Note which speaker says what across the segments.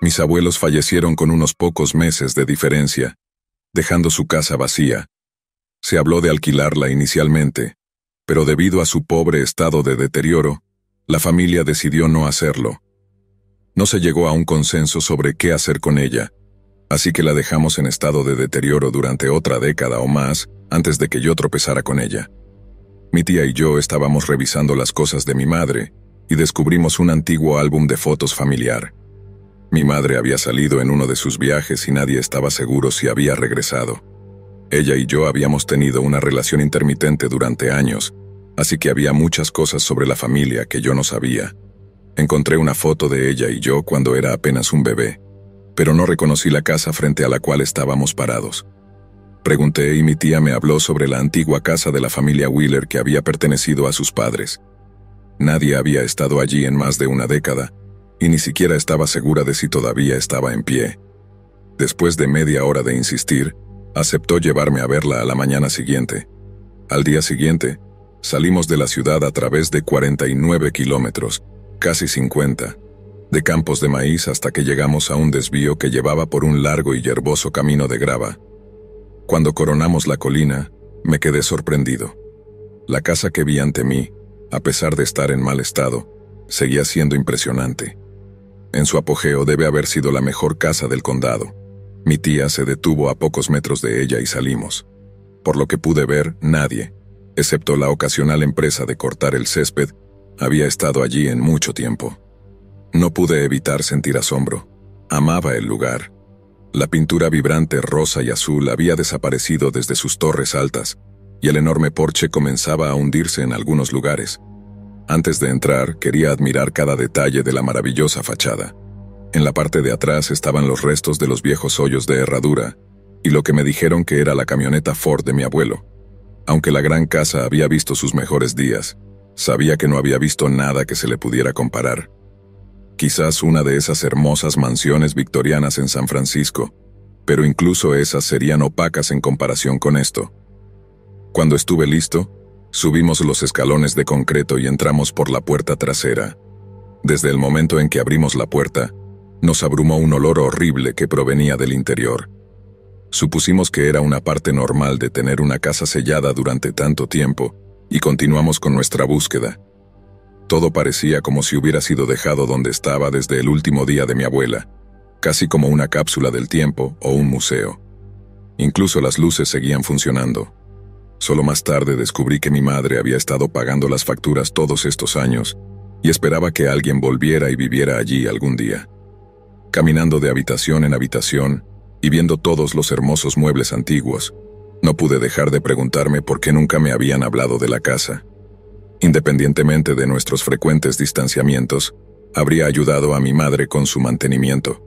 Speaker 1: Mis abuelos fallecieron con unos pocos meses de diferencia, dejando su casa vacía. Se habló de alquilarla inicialmente, pero debido a su pobre estado de deterioro, la familia decidió no hacerlo. No se llegó a un consenso sobre qué hacer con ella, así que la dejamos en estado de deterioro durante otra década o más antes de que yo tropezara con ella. Mi tía y yo estábamos revisando las cosas de mi madre y descubrimos un antiguo álbum de fotos familiar. Mi madre había salido en uno de sus viajes y nadie estaba seguro si había regresado. Ella y yo habíamos tenido una relación intermitente durante años, así que había muchas cosas sobre la familia que yo no sabía. Encontré una foto de ella y yo cuando era apenas un bebé, pero no reconocí la casa frente a la cual estábamos parados. Pregunté y mi tía me habló sobre la antigua casa de la familia Wheeler que había pertenecido a sus padres. Nadie había estado allí en más de una década, y ni siquiera estaba segura de si todavía estaba en pie. Después de media hora de insistir, aceptó llevarme a verla a la mañana siguiente. Al día siguiente, salimos de la ciudad a través de 49 kilómetros, casi 50, de campos de maíz hasta que llegamos a un desvío que llevaba por un largo y yerboso camino de grava. Cuando coronamos la colina, me quedé sorprendido. La casa que vi ante mí, a pesar de estar en mal estado, seguía siendo impresionante. En su apogeo debe haber sido la mejor casa del condado. Mi tía se detuvo a pocos metros de ella y salimos. Por lo que pude ver, nadie, excepto la ocasional empresa de cortar el césped, había estado allí en mucho tiempo. No pude evitar sentir asombro. Amaba el lugar. La pintura vibrante rosa y azul había desaparecido desde sus torres altas, y el enorme porche comenzaba a hundirse en algunos lugares. Antes de entrar, quería admirar cada detalle de la maravillosa fachada. En la parte de atrás estaban los restos de los viejos hoyos de herradura, y lo que me dijeron que era la camioneta Ford de mi abuelo. Aunque la gran casa había visto sus mejores días, sabía que no había visto nada que se le pudiera comparar. Quizás una de esas hermosas mansiones victorianas en San Francisco, pero incluso esas serían opacas en comparación con esto. Cuando estuve listo, Subimos los escalones de concreto y entramos por la puerta trasera. Desde el momento en que abrimos la puerta, nos abrumó un olor horrible que provenía del interior. Supusimos que era una parte normal de tener una casa sellada durante tanto tiempo, y continuamos con nuestra búsqueda. Todo parecía como si hubiera sido dejado donde estaba desde el último día de mi abuela, casi como una cápsula del tiempo o un museo. Incluso las luces seguían funcionando. Solo más tarde descubrí que mi madre había estado pagando las facturas todos estos años y esperaba que alguien volviera y viviera allí algún día. Caminando de habitación en habitación y viendo todos los hermosos muebles antiguos, no pude dejar de preguntarme por qué nunca me habían hablado de la casa. Independientemente de nuestros frecuentes distanciamientos, habría ayudado a mi madre con su mantenimiento.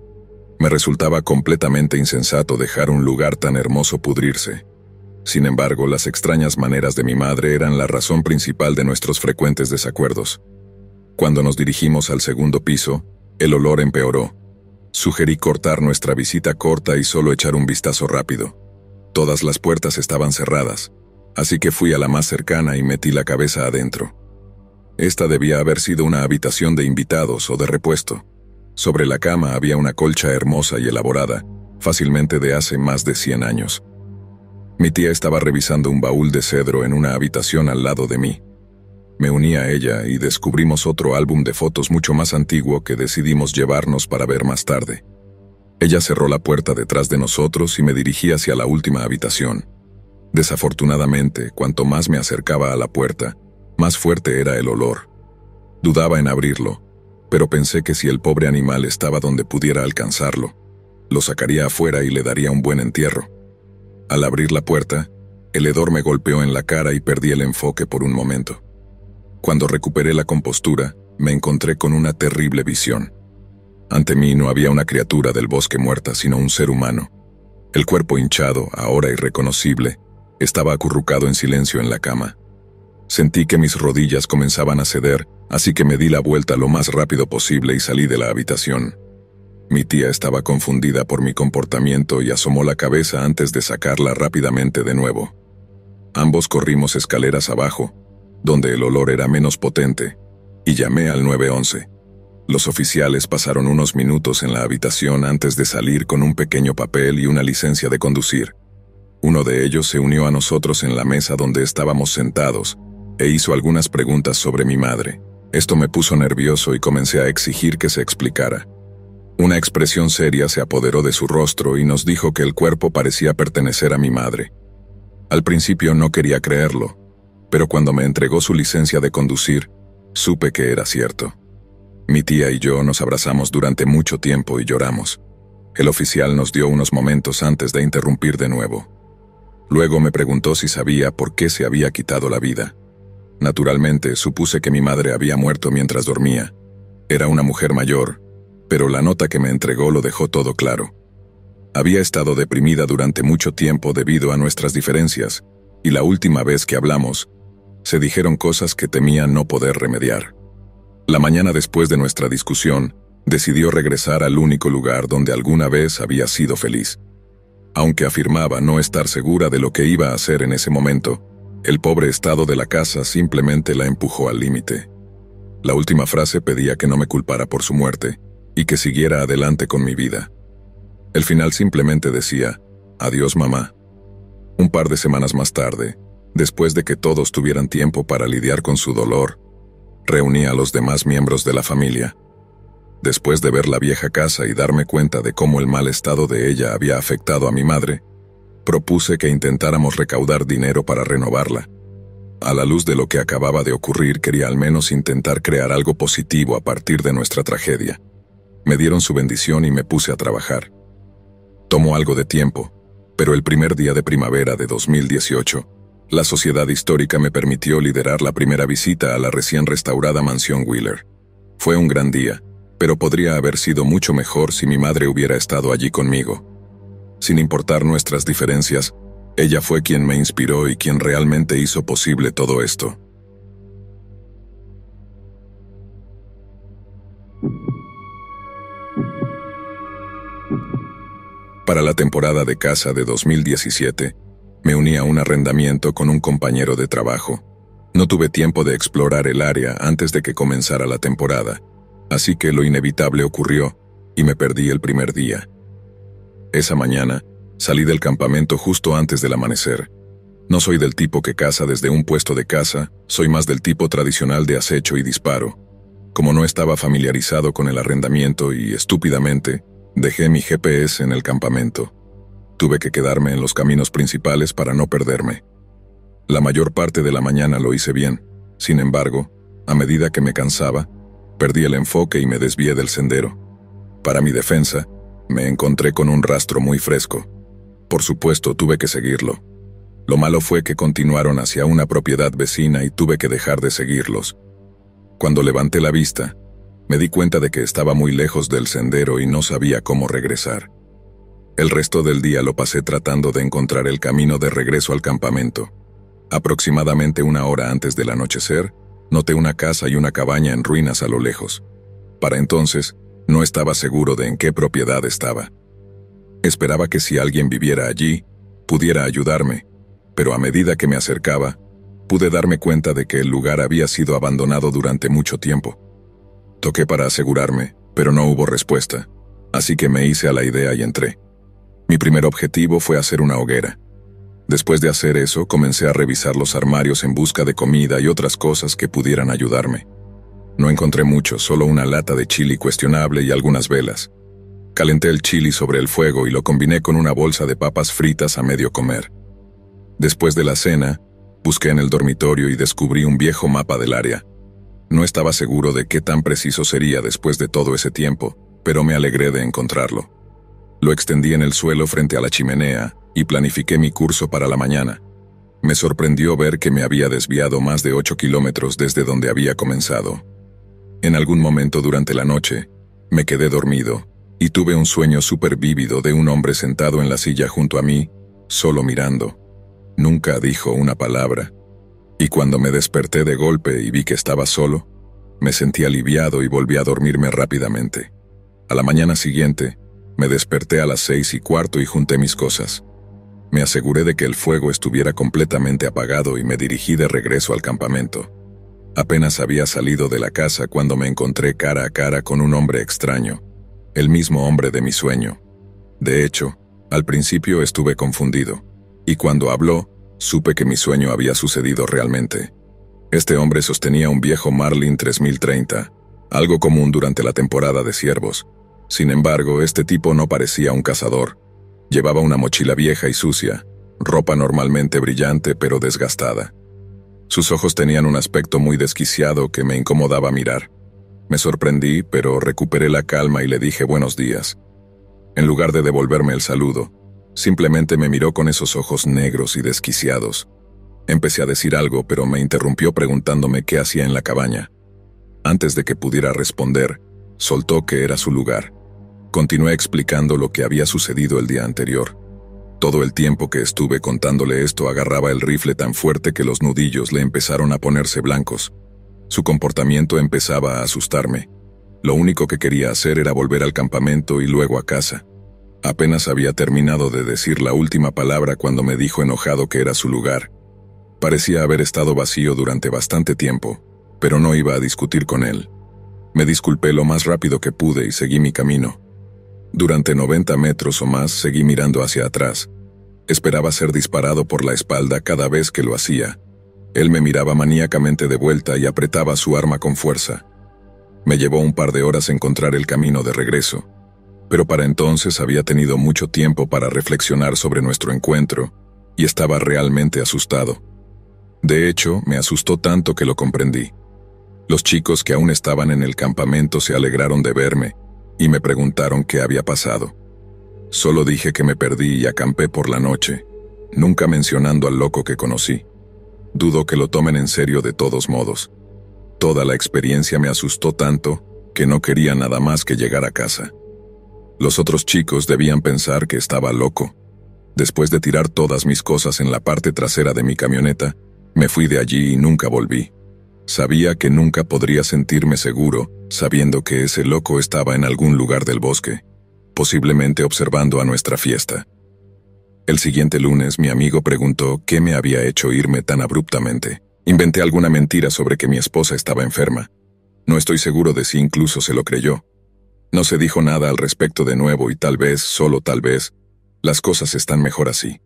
Speaker 1: Me resultaba completamente insensato dejar un lugar tan hermoso pudrirse. Sin embargo, las extrañas maneras de mi madre eran la razón principal de nuestros frecuentes desacuerdos. Cuando nos dirigimos al segundo piso, el olor empeoró. Sugerí cortar nuestra visita corta y solo echar un vistazo rápido. Todas las puertas estaban cerradas, así que fui a la más cercana y metí la cabeza adentro. Esta debía haber sido una habitación de invitados o de repuesto. Sobre la cama había una colcha hermosa y elaborada, fácilmente de hace más de 100 años. Mi tía estaba revisando un baúl de cedro en una habitación al lado de mí. Me uní a ella y descubrimos otro álbum de fotos mucho más antiguo que decidimos llevarnos para ver más tarde. Ella cerró la puerta detrás de nosotros y me dirigí hacia la última habitación. Desafortunadamente, cuanto más me acercaba a la puerta, más fuerte era el olor. Dudaba en abrirlo, pero pensé que si el pobre animal estaba donde pudiera alcanzarlo, lo sacaría afuera y le daría un buen entierro. Al abrir la puerta, el hedor me golpeó en la cara y perdí el enfoque por un momento. Cuando recuperé la compostura, me encontré con una terrible visión. Ante mí no había una criatura del bosque muerta, sino un ser humano. El cuerpo hinchado, ahora irreconocible, estaba acurrucado en silencio en la cama. Sentí que mis rodillas comenzaban a ceder, así que me di la vuelta lo más rápido posible y salí de la habitación. Mi tía estaba confundida por mi comportamiento y asomó la cabeza antes de sacarla rápidamente de nuevo. Ambos corrimos escaleras abajo, donde el olor era menos potente, y llamé al 911. Los oficiales pasaron unos minutos en la habitación antes de salir con un pequeño papel y una licencia de conducir. Uno de ellos se unió a nosotros en la mesa donde estábamos sentados e hizo algunas preguntas sobre mi madre. Esto me puso nervioso y comencé a exigir que se explicara. Una expresión seria se apoderó de su rostro y nos dijo que el cuerpo parecía pertenecer a mi madre. Al principio no quería creerlo, pero cuando me entregó su licencia de conducir, supe que era cierto. Mi tía y yo nos abrazamos durante mucho tiempo y lloramos. El oficial nos dio unos momentos antes de interrumpir de nuevo. Luego me preguntó si sabía por qué se había quitado la vida. Naturalmente, supuse que mi madre había muerto mientras dormía. Era una mujer mayor, pero la nota que me entregó lo dejó todo claro. Había estado deprimida durante mucho tiempo debido a nuestras diferencias, y la última vez que hablamos, se dijeron cosas que temía no poder remediar. La mañana después de nuestra discusión, decidió regresar al único lugar donde alguna vez había sido feliz. Aunque afirmaba no estar segura de lo que iba a hacer en ese momento, el pobre estado de la casa simplemente la empujó al límite. La última frase pedía que no me culpara por su muerte y que siguiera adelante con mi vida. El final simplemente decía, adiós mamá. Un par de semanas más tarde, después de que todos tuvieran tiempo para lidiar con su dolor, reuní a los demás miembros de la familia Después de ver la vieja casa y darme cuenta de cómo el mal estado de ella había afectado a mi madre, propuse que intentáramos recaudar dinero para renovarla. A la luz de lo que acababa de ocurrir, quería al menos intentar crear algo positivo a partir de nuestra tragedia. Me dieron su bendición y me puse a trabajar. Tomó algo de tiempo, pero el primer día de primavera de 2018, la Sociedad Histórica me permitió liderar la primera visita a la recién restaurada mansión Wheeler. Fue un gran día, pero podría haber sido mucho mejor si mi madre hubiera estado allí conmigo. Sin importar nuestras diferencias, ella fue quien me inspiró y quien realmente hizo posible todo esto. Para la temporada de casa de 2017, me uní a un arrendamiento con un compañero de trabajo. No tuve tiempo de explorar el área antes de que comenzara la temporada, Así que lo inevitable ocurrió y me perdí el primer día. Esa mañana, salí del campamento justo antes del amanecer. No soy del tipo que caza desde un puesto de caza, soy más del tipo tradicional de acecho y disparo. Como no estaba familiarizado con el arrendamiento y, estúpidamente, dejé mi GPS en el campamento. Tuve que quedarme en los caminos principales para no perderme. La mayor parte de la mañana lo hice bien. Sin embargo, a medida que me cansaba, Perdí el enfoque y me desvié del sendero. Para mi defensa, me encontré con un rastro muy fresco. Por supuesto, tuve que seguirlo. Lo malo fue que continuaron hacia una propiedad vecina y tuve que dejar de seguirlos. Cuando levanté la vista, me di cuenta de que estaba muy lejos del sendero y no sabía cómo regresar. El resto del día lo pasé tratando de encontrar el camino de regreso al campamento. Aproximadamente una hora antes del anochecer, noté una casa y una cabaña en ruinas a lo lejos. Para entonces, no estaba seguro de en qué propiedad estaba. Esperaba que si alguien viviera allí, pudiera ayudarme, pero a medida que me acercaba, pude darme cuenta de que el lugar había sido abandonado durante mucho tiempo. Toqué para asegurarme, pero no hubo respuesta, así que me hice a la idea y entré. Mi primer objetivo fue hacer una hoguera. Después de hacer eso, comencé a revisar los armarios en busca de comida y otras cosas que pudieran ayudarme. No encontré mucho, solo una lata de chili cuestionable y algunas velas. Calenté el chili sobre el fuego y lo combiné con una bolsa de papas fritas a medio comer. Después de la cena, busqué en el dormitorio y descubrí un viejo mapa del área. No estaba seguro de qué tan preciso sería después de todo ese tiempo, pero me alegré de encontrarlo. Lo extendí en el suelo frente a la chimenea y planifiqué mi curso para la mañana. Me sorprendió ver que me había desviado más de 8 kilómetros desde donde había comenzado. En algún momento durante la noche, me quedé dormido y tuve un sueño súper vívido de un hombre sentado en la silla junto a mí, solo mirando. Nunca dijo una palabra. Y cuando me desperté de golpe y vi que estaba solo, me sentí aliviado y volví a dormirme rápidamente. A la mañana siguiente, me desperté a las seis y cuarto y junté mis cosas. Me aseguré de que el fuego estuviera completamente apagado y me dirigí de regreso al campamento. Apenas había salido de la casa cuando me encontré cara a cara con un hombre extraño, el mismo hombre de mi sueño. De hecho, al principio estuve confundido, y cuando habló, supe que mi sueño había sucedido realmente. Este hombre sostenía un viejo Marlin 3030, algo común durante la temporada de ciervos. Sin embargo, este tipo no parecía un cazador. Llevaba una mochila vieja y sucia, ropa normalmente brillante pero desgastada. Sus ojos tenían un aspecto muy desquiciado que me incomodaba mirar. Me sorprendí, pero recuperé la calma y le dije buenos días. En lugar de devolverme el saludo, simplemente me miró con esos ojos negros y desquiciados. Empecé a decir algo, pero me interrumpió preguntándome qué hacía en la cabaña. Antes de que pudiera responder, soltó que era su lugar. Continué explicando lo que había sucedido el día anterior. Todo el tiempo que estuve contándole esto agarraba el rifle tan fuerte que los nudillos le empezaron a ponerse blancos. Su comportamiento empezaba a asustarme. Lo único que quería hacer era volver al campamento y luego a casa. Apenas había terminado de decir la última palabra cuando me dijo enojado que era su lugar, Parecía haber estado vacío durante bastante tiempo, pero no iba a discutir con él. Me disculpé lo más rápido que pude y seguí mi camino. Durante 90 metros o más seguí mirando hacia atrás. Esperaba ser disparado por la espalda cada vez que lo hacía. Él me miraba maníacamente de vuelta y apretaba su arma con fuerza. Me llevó un par de horas encontrar el camino de regreso, pero para entonces había tenido mucho tiempo para reflexionar sobre nuestro encuentro y estaba realmente asustado. De hecho, me asustó tanto que lo comprendí. Los chicos que aún estaban en el campamento se alegraron de verme y me preguntaron qué había pasado. Solo dije que me perdí y acampé por la noche, nunca mencionando al loco que conocí. Dudo que lo tomen en serio de todos modos. Toda la experiencia me asustó tanto que no quería nada más que llegar a casa. Los otros chicos debían pensar que estaba loco. Después de tirar todas mis cosas en la parte trasera de mi camioneta, me fui de allí y nunca volví. Sabía que nunca podría sentirme seguro, sabiendo que ese loco estaba en algún lugar del bosque, posiblemente observando a nuestra fiesta. El siguiente lunes mi amigo preguntó qué me había hecho irme tan abruptamente. Inventé alguna mentira sobre que mi esposa estaba enferma. No estoy seguro de si incluso se lo creyó. No se dijo nada al respecto de nuevo y tal vez, solo tal vez, las cosas están mejor así.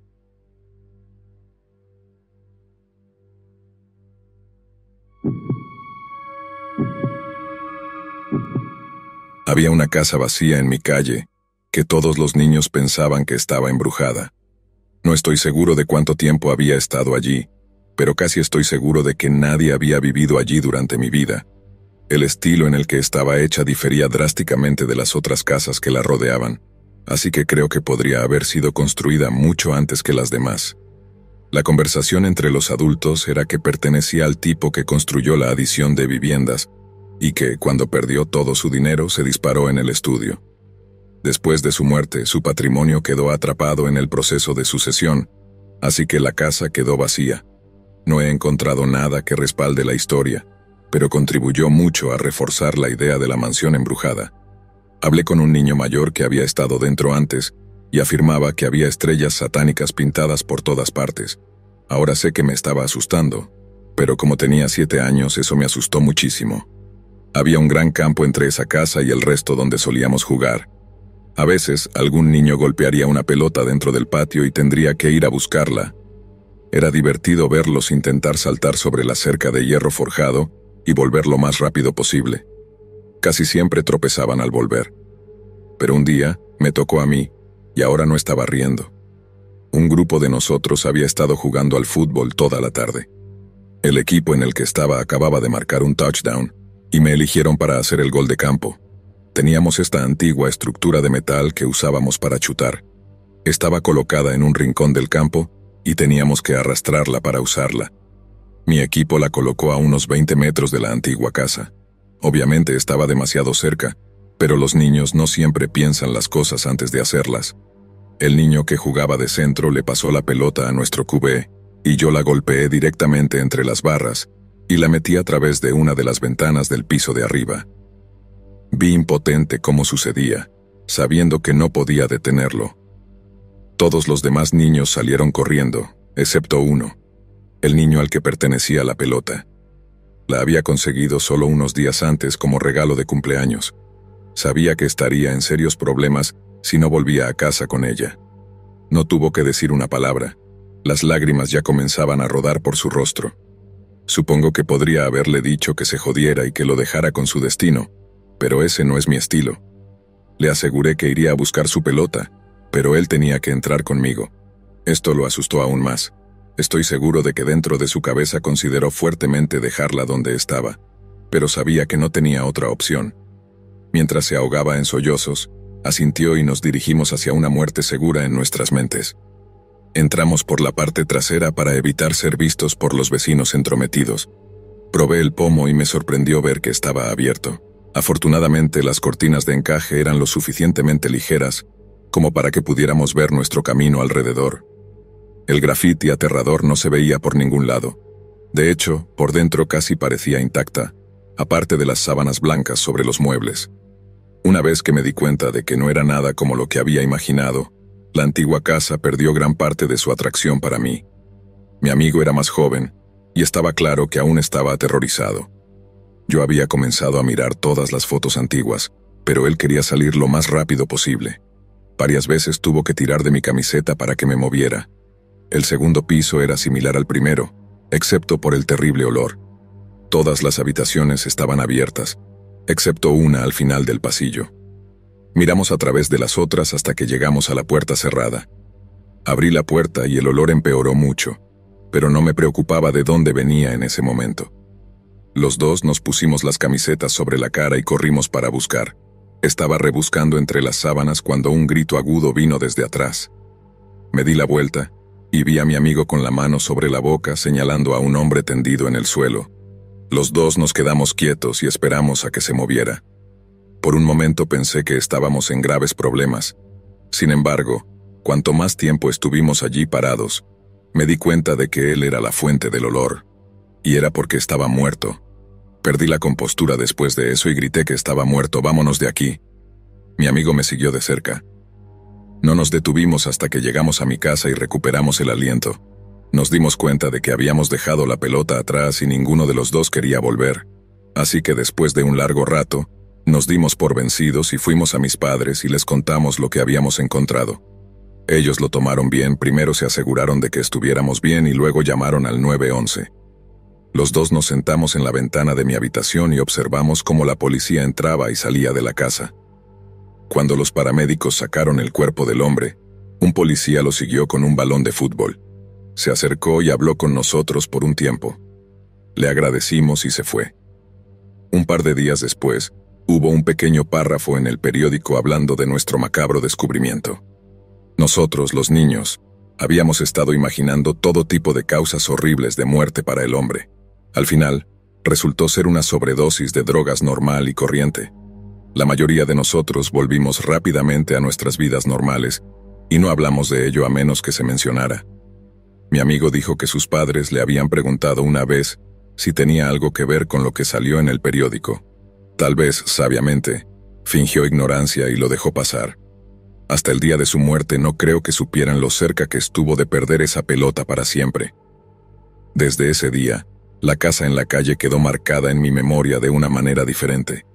Speaker 1: Había una casa vacía en mi calle, que todos los niños pensaban que estaba embrujada. No estoy seguro de cuánto tiempo había estado allí, pero casi estoy seguro de que nadie había vivido allí durante mi vida. El estilo en el que estaba hecha difería drásticamente de las otras casas que la rodeaban, así que creo que podría haber sido construida mucho antes que las demás. La conversación entre los adultos era que pertenecía al tipo que construyó la adición de viviendas, y que, cuando perdió todo su dinero, se disparó en el estudio. Después de su muerte, su patrimonio quedó atrapado en el proceso de sucesión, así que la casa quedó vacía. No he encontrado nada que respalde la historia, pero contribuyó mucho a reforzar la idea de la mansión embrujada. Hablé con un niño mayor que había estado dentro antes y afirmaba que había estrellas satánicas pintadas por todas partes. Ahora sé que me estaba asustando, pero como tenía siete años eso me asustó muchísimo. Había un gran campo entre esa casa y el resto donde solíamos jugar. A veces, algún niño golpearía una pelota dentro del patio y tendría que ir a buscarla. Era divertido verlos intentar saltar sobre la cerca de hierro forjado y volver lo más rápido posible. Casi siempre tropezaban al volver. Pero un día me tocó a mí y ahora no estaba riendo. Un grupo de nosotros había estado jugando al fútbol toda la tarde. El equipo en el que estaba acababa de marcar un touchdown y me eligieron para hacer el gol de campo. Teníamos esta antigua estructura de metal que usábamos para chutar. Estaba colocada en un rincón del campo y teníamos que arrastrarla para usarla. Mi equipo la colocó a unos 20 metros de la antigua casa. Obviamente estaba demasiado cerca, pero los niños no siempre piensan las cosas antes de hacerlas. El niño que jugaba de centro le pasó la pelota a nuestro cubé y yo la golpeé directamente entre las barras y la metí a través de una de las ventanas del piso de arriba. Vi impotente cómo sucedía, sabiendo que no podía detenerlo. Todos los demás niños salieron corriendo, excepto uno, el niño al que pertenecía la pelota. La había conseguido solo unos días antes como regalo de cumpleaños. Sabía que estaría en serios problemas si no volvía a casa con ella. No tuvo que decir una palabra. Las lágrimas ya comenzaban a rodar por su rostro. Supongo que podría haberle dicho que se jodiera y que lo dejara con su destino, pero ese no es mi estilo. Le aseguré que iría a buscar su pelota, pero él tenía que entrar conmigo. Esto lo asustó aún más. Estoy seguro de que dentro de su cabeza consideró fuertemente dejarla donde estaba, pero sabía que no tenía otra opción. Mientras se ahogaba en sollozos, asintió y nos dirigimos hacia una muerte segura en nuestras mentes. Entramos por la parte trasera para evitar ser vistos por los vecinos entrometidos. Probé el pomo y me sorprendió ver que estaba abierto. Afortunadamente las cortinas de encaje eran lo suficientemente ligeras como para que pudiéramos ver nuestro camino alrededor. El grafiti aterrador no se veía por ningún lado. De hecho, por dentro casi parecía intacta, aparte de las sábanas blancas sobre los muebles. Una vez que me di cuenta de que no era nada como lo que había imaginado, la antigua casa perdió gran parte de su atracción para mí. Mi amigo era más joven, y estaba claro que aún estaba aterrorizado. Yo había comenzado a mirar todas las fotos antiguas, pero él quería salir lo más rápido posible. Varias veces tuvo que tirar de mi camiseta para que me moviera. El segundo piso era similar al primero, excepto por el terrible olor. Todas las habitaciones estaban abiertas, excepto una al final del pasillo. Miramos a través de las otras hasta que llegamos a la puerta cerrada. Abrí la puerta y el olor empeoró mucho, pero no me preocupaba de dónde venía en ese momento. Los dos nos pusimos las camisetas sobre la cara y corrimos para buscar. Estaba rebuscando entre las sábanas cuando un grito agudo vino desde atrás. Me di la vuelta y vi a mi amigo con la mano sobre la boca señalando a un hombre tendido en el suelo. Los dos nos quedamos quietos y esperamos a que se moviera. Por un momento pensé que estábamos en graves problemas. Sin embargo, cuanto más tiempo estuvimos allí parados, me di cuenta de que él era la fuente del olor. Y era porque estaba muerto. Perdí la compostura después de eso y grité que estaba muerto, vámonos de aquí. Mi amigo me siguió de cerca. No nos detuvimos hasta que llegamos a mi casa y recuperamos el aliento. Nos dimos cuenta de que habíamos dejado la pelota atrás y ninguno de los dos quería volver. Así que después de un largo rato, nos dimos por vencidos y fuimos a mis padres y les contamos lo que habíamos encontrado. Ellos lo tomaron bien, primero se aseguraron de que estuviéramos bien y luego llamaron al 911. Los dos nos sentamos en la ventana de mi habitación y observamos cómo la policía entraba y salía de la casa. Cuando los paramédicos sacaron el cuerpo del hombre, un policía lo siguió con un balón de fútbol. Se acercó y habló con nosotros por un tiempo. Le agradecimos y se fue. Un par de días después, hubo un pequeño párrafo en el periódico hablando de nuestro macabro descubrimiento. Nosotros, los niños, habíamos estado imaginando todo tipo de causas horribles de muerte para el hombre. Al final, resultó ser una sobredosis de drogas normal y corriente. La mayoría de nosotros volvimos rápidamente a nuestras vidas normales, y no hablamos de ello a menos que se mencionara. Mi amigo dijo que sus padres le habían preguntado una vez si tenía algo que ver con lo que salió en el periódico. Tal vez, sabiamente, fingió ignorancia y lo dejó pasar. Hasta el día de su muerte no creo que supieran lo cerca que estuvo de perder esa pelota para siempre. Desde ese día, la casa en la calle quedó marcada en mi memoria de una manera diferente.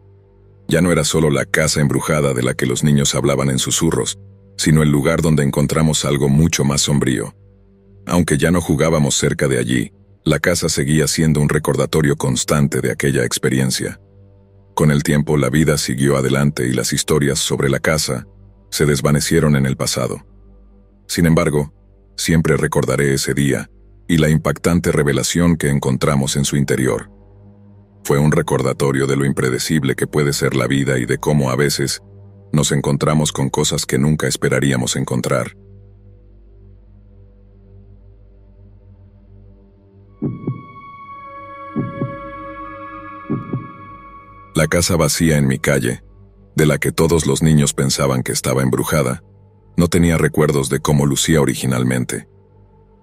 Speaker 1: Ya no era solo la casa embrujada de la que los niños hablaban en susurros, sino el lugar donde encontramos algo mucho más sombrío. Aunque ya no jugábamos cerca de allí, la casa seguía siendo un recordatorio constante de aquella experiencia. Con el tiempo la vida siguió adelante y las historias sobre la casa se desvanecieron en el pasado. Sin embargo, siempre recordaré ese día y la impactante revelación que encontramos en su interior. Fue un recordatorio de lo impredecible que puede ser la vida y de cómo a veces nos encontramos con cosas que nunca esperaríamos encontrar. La casa vacía en mi calle, de la que todos los niños pensaban que estaba embrujada, no tenía recuerdos de cómo lucía originalmente.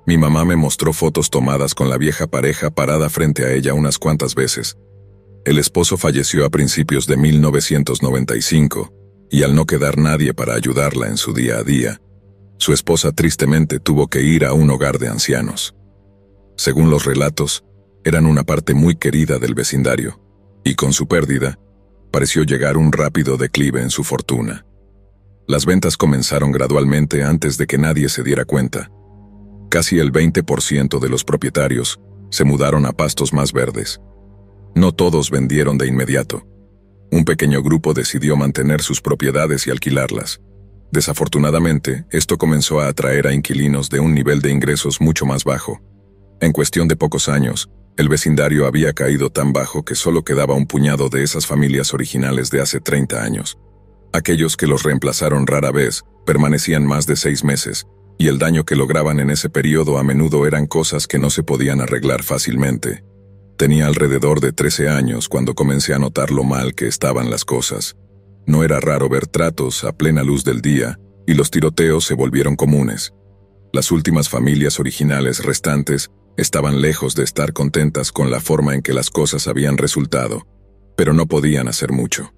Speaker 1: Mi mamá me mostró fotos tomadas con la vieja pareja parada frente a ella unas cuantas veces. El esposo falleció a principios de 1995, y al no quedar nadie para ayudarla en su día a día, su esposa tristemente tuvo que ir a un hogar de ancianos. Según los relatos, eran una parte muy querida del vecindario, y con su pérdida, pareció llegar un rápido declive en su fortuna. Las ventas comenzaron gradualmente antes de que nadie se diera cuenta. Casi el 20% de los propietarios se mudaron a pastos más verdes. No todos vendieron de inmediato. Un pequeño grupo decidió mantener sus propiedades y alquilarlas. Desafortunadamente, esto comenzó a atraer a inquilinos de un nivel de ingresos mucho más bajo. En cuestión de pocos años, el vecindario había caído tan bajo que solo quedaba un puñado de esas familias originales de hace 30 años. Aquellos que los reemplazaron rara vez permanecían más de seis meses, y el daño que lograban en ese periodo a menudo eran cosas que no se podían arreglar fácilmente. Tenía alrededor de 13 años cuando comencé a notar lo mal que estaban las cosas. No era raro ver tratos a plena luz del día, y los tiroteos se volvieron comunes. Las últimas familias originales restantes estaban lejos de estar contentas con la forma en que las cosas habían resultado, pero no podían hacer mucho.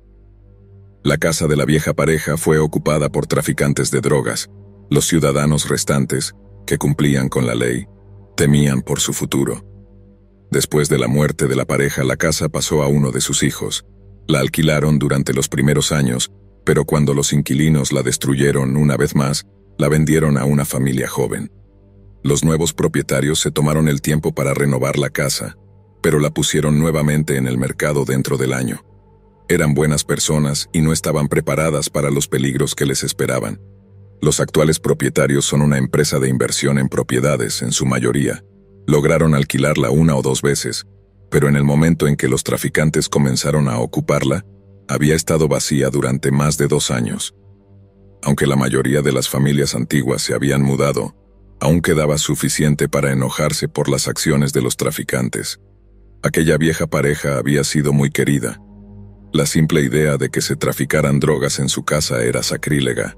Speaker 1: La casa de la vieja pareja fue ocupada por traficantes de drogas. Los ciudadanos restantes, que cumplían con la ley, temían por su futuro. Después de la muerte de la pareja, la casa pasó a uno de sus hijos, la alquilaron durante los primeros años, pero cuando los inquilinos la destruyeron una vez más, la vendieron a una familia joven. Los nuevos propietarios se tomaron el tiempo para renovar la casa, pero la pusieron nuevamente en el mercado dentro del año. Eran buenas personas y no estaban preparadas para los peligros que les esperaban. Los actuales propietarios son una empresa de inversión en propiedades, en su mayoría. Lograron alquilarla una o dos veces, pero en el momento en que los traficantes comenzaron a ocuparla, había estado vacía durante más de dos años. Aunque la mayoría de las familias antiguas se habían mudado, aún quedaba suficiente para enojarse por las acciones de los traficantes. Aquella vieja pareja había sido muy querida. La simple idea de que se traficaran drogas en su casa era sacrílega.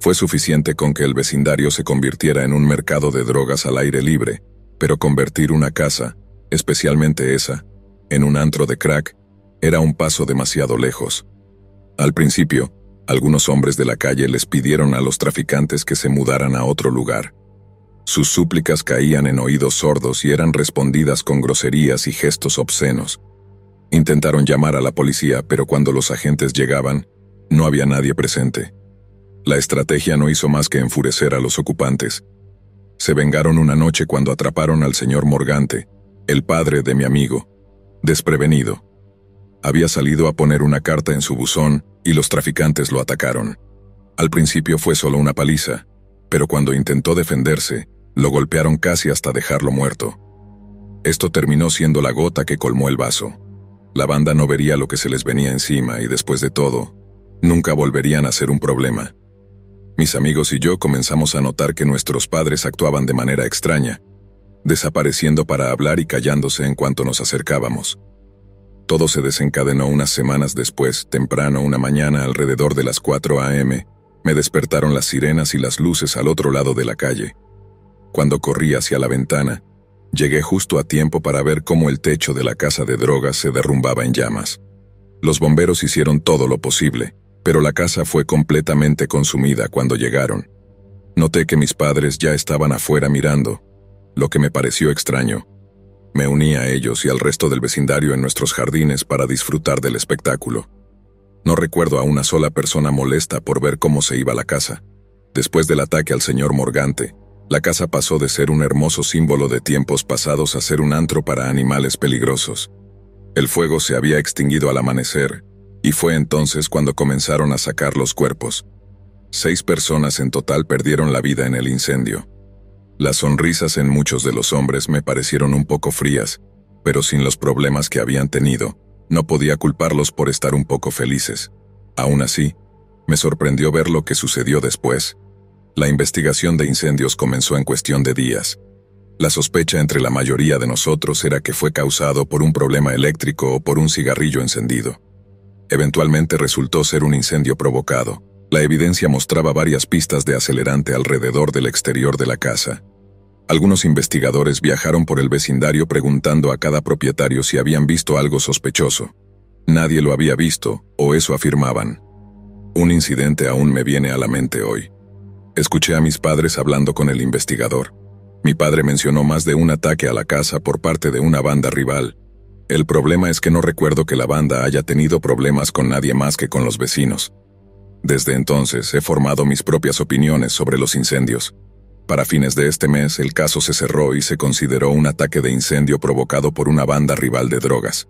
Speaker 1: Fue suficiente con que el vecindario se convirtiera en un mercado de drogas al aire libre, pero convertir una casa, especialmente esa, en un antro de crack, era un paso demasiado lejos. Al principio, algunos hombres de la calle les pidieron a los traficantes que se mudaran a otro lugar. Sus súplicas caían en oídos sordos y eran respondidas con groserías y gestos obscenos. Intentaron llamar a la policía, pero cuando los agentes llegaban, no había nadie presente. La estrategia no hizo más que enfurecer a los ocupantes. Se vengaron una noche cuando atraparon al señor Morgante, el padre de mi amigo, desprevenido. Había salido a poner una carta en su buzón y los traficantes lo atacaron. Al principio fue solo una paliza, pero cuando intentó defenderse, lo golpearon casi hasta dejarlo muerto. Esto terminó siendo la gota que colmó el vaso. La banda no vería lo que se les venía encima y después de todo, nunca volverían a ser un problema. Mis amigos y yo comenzamos a notar que nuestros padres actuaban de manera extraña, desapareciendo para hablar y callándose en cuanto nos acercábamos. Todo se desencadenó unas semanas después, temprano una mañana alrededor de las 4 a.m., me despertaron las sirenas y las luces al otro lado de la calle. Cuando corrí hacia la ventana, llegué justo a tiempo para ver cómo el techo de la casa de drogas se derrumbaba en llamas. Los bomberos hicieron todo lo posible, pero la casa fue completamente consumida cuando llegaron. Noté que mis padres ya estaban afuera mirando, lo que me pareció extraño. Me uní a ellos y al resto del vecindario en nuestros jardines para disfrutar del espectáculo. No recuerdo a una sola persona molesta por ver cómo se iba la casa. Después del ataque al señor Morgante, la casa pasó de ser un hermoso símbolo de tiempos pasados a ser un antro para animales peligrosos. El fuego se había extinguido al amanecer, y fue entonces cuando comenzaron a sacar los cuerpos. Seis personas en total perdieron la vida en el incendio. Las sonrisas en muchos de los hombres me parecieron un poco frías, pero sin los problemas que habían tenido, no podía culparlos por estar un poco felices. Aún así, me sorprendió ver lo que sucedió después. La investigación de incendios comenzó en cuestión de días. La sospecha entre la mayoría de nosotros era que fue causado por un problema eléctrico o por un cigarrillo encendido. Eventualmente resultó ser un incendio provocado, la evidencia mostraba varias pistas de acelerante alrededor del exterior de la casa. Algunos investigadores viajaron por el vecindario preguntando a cada propietario si habían visto algo sospechoso. Nadie lo había visto, o eso afirmaban. Un incidente aún me viene a la mente hoy. Escuché a mis padres hablando con el investigador. Mi padre mencionó más de un ataque a la casa por parte de una banda rival. El problema es que no recuerdo que la banda haya tenido problemas con nadie más que con los vecinos. Desde entonces he formado mis propias opiniones sobre los incendios. Para fines de este mes el caso se cerró y se consideró un ataque de incendio provocado por una banda rival de drogas.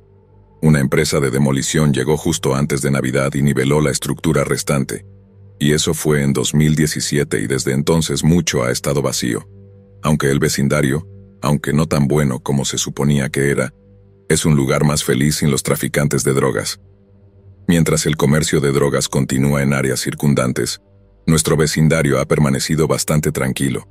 Speaker 1: Una empresa de demolición llegó justo antes de Navidad y niveló la estructura restante. Y eso fue en 2017 y desde entonces mucho ha estado vacío. Aunque el vecindario, aunque no tan bueno como se suponía que era, es un lugar más feliz sin los traficantes de drogas. Mientras el comercio de drogas continúa en áreas circundantes, nuestro vecindario ha permanecido bastante tranquilo.